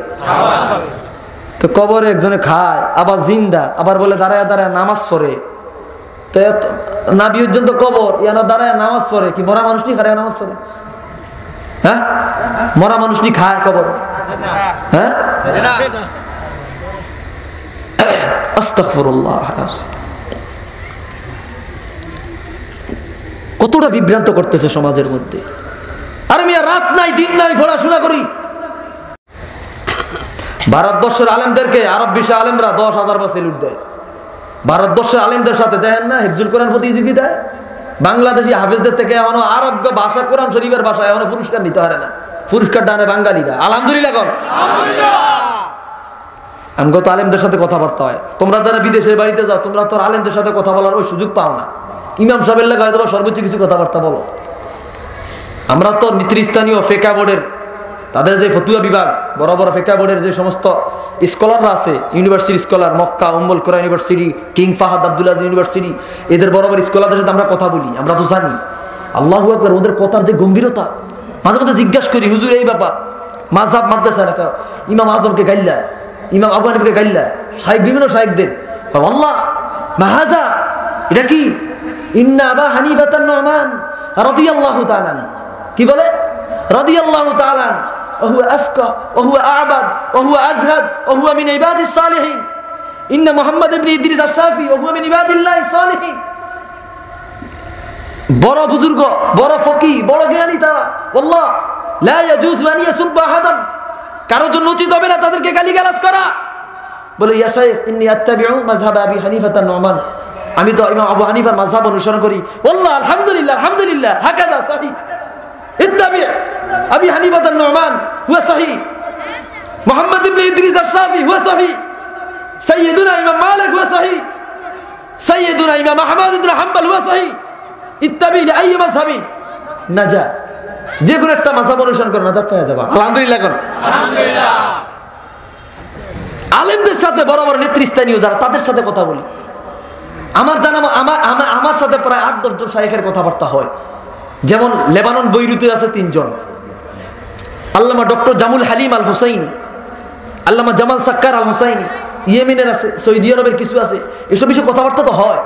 [SPEAKER 2] তো কবরে একজনে খায় আবার জিন্দা আবার বলে দাঁড়ায় দাঁড়ায় নামাজ পড়ে। তো নাবি পর্যন্ত কবর ইয়ানো দাঁড়ায় নামাজ পড়ে। কি মরা মানুষ নি খারায় নামাজ পড়ে? হ্যাঁ? মরা মানুষ নি খায় কবর? হ্যাঁ? কতটা বিভ্রান্ত করতেছে সমাজের মধ্যে। আর মিয়া, রাত নাই, দিন নাই, পড়াশোনা করি। ভারতবর্ষের আলেমদেরকে, আরব বিশ্ব আলেমরা দশ হাজার বছর লুট দেয়। ভারতবর্ষের আলেমদের সাথে দেখেন না, হিফজুল কোরআন প্রতিযোগিতায় বাংলাদেশি হাফিজদের থেকে এখনও আরব ভাষা, কোরআন শরীফের ভাষা এখনও পুরস্কার নিতে পারে না। পুরস্কার ডানে বাঙালিরা। আলহামদুলিল্লাহ কর আমি কত আলেমদের সাথে কথাবার্তা হয়। তোমরা যারা বিদেশের বাড়িতে যাও, তোমরা তো আর আলেমদের সাথে কথা বলার ওই সুযোগ পাও না। ইমাম সাহেবের লেখা হয়তো সর্বোচ্চ কিছু কথাবার্তা বলো। আমরা তো নেতৃস্থানীয় ফেকা বোর্ডের, তাদের যে ফতুয়া বিভাগ, বড় বড় ফেকা বোর্ডের যে সমস্ত স্কলাররা আছে, university scholar, Mecca, Umm al Quran university, King Fahad Abdullah university, এদের বড় বড় স্কলারদের সাথে আমরা কথা বলি, আমরা তো জানি। আল্লাহ একবার ওদের কথার যে গম্ভীরতা, মাঝে মাঝে জিজ্ঞাসা করি, হুজুর, এই বাবা মাঝাব মাদ্রাসা রাখা ইমাম আজমকে গাইল্লা ইমাম আবু হানিফকে গাইল্লা সাহেব বিভিন্ন সাহেবদের আল্লাহ মাহাজা এটা কি ইন্না আবা হানিফাতান নহমান রাদিয়াল্লাহু তাআলা কি বলে রাদিয়াল্লাহু তাআলা وهو أفقه وهو أعبد وهو أزهد وهو من عباد الصالحين إن محمد بن إدريس الشافعي وهو من عباد الله الصالحين বড় বুজুর্গ বড় ফকি বড় জ্ঞানী তারা বললা লা ইয়াজুজ আন ইয়াসুব্বা আহাদান কারোর জন্য উচিত হবে না তাদেরকে গালি গালাজ করা। বলে ইয়াসাইফান আমি তো ইমাম আবু হানিফার মাঝহাব অনুসরণ করি। বললাম আলহামদুলিল্লাহ আলহামদুলিল্লাহ, হাকাদা, সাহি। ইত্তাবি আবি হানিফাতান নমান, হুয়া সাহি। মোহাম্মদ ইবনে ইদ্রিস আশ-শাফি, হুয়া সাহি। সাইয়্যিদুনা ইমাম মালিক, হুয়া সাহি। সাইয়্যিদুনা ইমাম আহমদ ইবনে হাম্বল, হুয়া সাহি। ইত্তাবি লি আই মাযহাবিন। নাজা। যে কোনো একটা মাসাব অনুসরণ করো, নাজাত পেয়ে যাবা। আলহামদুলিল্লাহ করো। আলেমদের সাথে বড় বড় নেতৃস্থানীয় যারা, তাদের সাথে কথা বলি। আমার জানা আমার আমার সাথে প্রায় আট দশজন শাহেখের কথাবার্তা হয়। যেমন লেবানন, বৈরুতে আছে তিনজন। আল্লামা doctor Jamul Halim Al Husaini আল্লামা জামাল সাক্কার আল হুসাইনি ইয়েমিনের আছে, সৌদি আরবের কিছু আছে। এসব বিষয়ে কথাবার্তা তো হয়।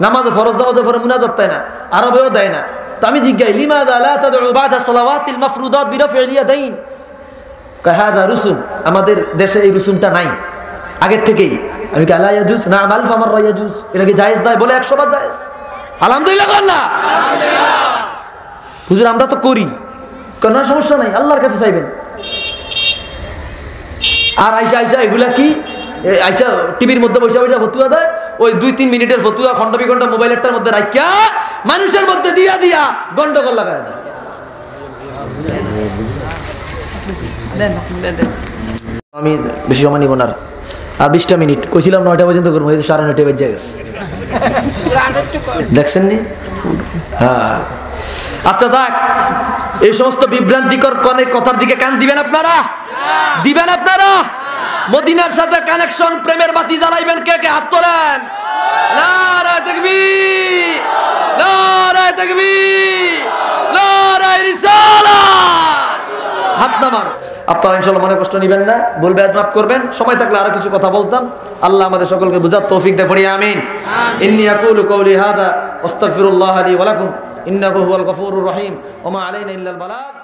[SPEAKER 2] নামাজে ফরজ, নামাজে ফরে মুনাজাত দেয় না। আরবেও দেয় না। তো আমি জিজ্ঞাই লিমাদা লা তাদউ বাদা সালাওয়াতিল মাফরুদাত বিরাফিল ইয়াদাইন কাহাদা রুসুন আমাদের দেশে এই রুসুনটা নাই। আগের থেকেই। আমি কে আলা ইয়াজুজ? না আমাল ফামার ইয়াজুজ। এটা কি জায়েজ নাই বলে 100 বার জায়েজ। আলহামদুলিল্লাহ কর না। হুজুর, আমরা তো করি। কোনো সমস্যা নাই, আল্লাহর কাছে চাইবেন। আর আইসা আইসা, এগুলা কি? আইসা টিভির মধ্যে বসে বসে ফতুয়া দেয় ওই দুই তিন মিনিটের ফতুয়া খন্ড বিখণ্ড মোবাইলেরটার মধ্যে রাখিয়া মানুষের মধ্যে দিয়া দিয়া গন্ডগোল লাগায় দেয়। আমি বেশি সময় নিব না আর। বিশটা মিনিট। কইছিলাম নয়টা পর্যন্ত করব হয়েছে সাড়ে নয়টা বেজে গেছে। দেখছেন নি হ্যাঁ। আচ্ছা যাক এই সমস্ত বিভ্রান্তিকর কনের কথার দিকে কান দিবেন আপনারা? দিবেন আপনারা? মদিনার সাথে কানেকশন প্রেমের বাতি জ্বালাইবেন কে কে? হাত তোলেন। দেখবি হাত নামান। আপনারা মনে কষ্ট নিবেন না বলবে মাফ করবেন। সময় থাকলে আরও কিছু কথা বলতাম। আল্লাহ আমাদের সকলকে বুঝার তৌফিক দেয় পড়ি আমিন। ইন্নি আকুলু কওলি হাদা আস্তাগফিরুল্লাহ লি ওয়া লাকুম। ইন্নাহু হুয়াল গফুরুর রহিম। ওয়া মা আলাইনা ইল্লাল বালাগ।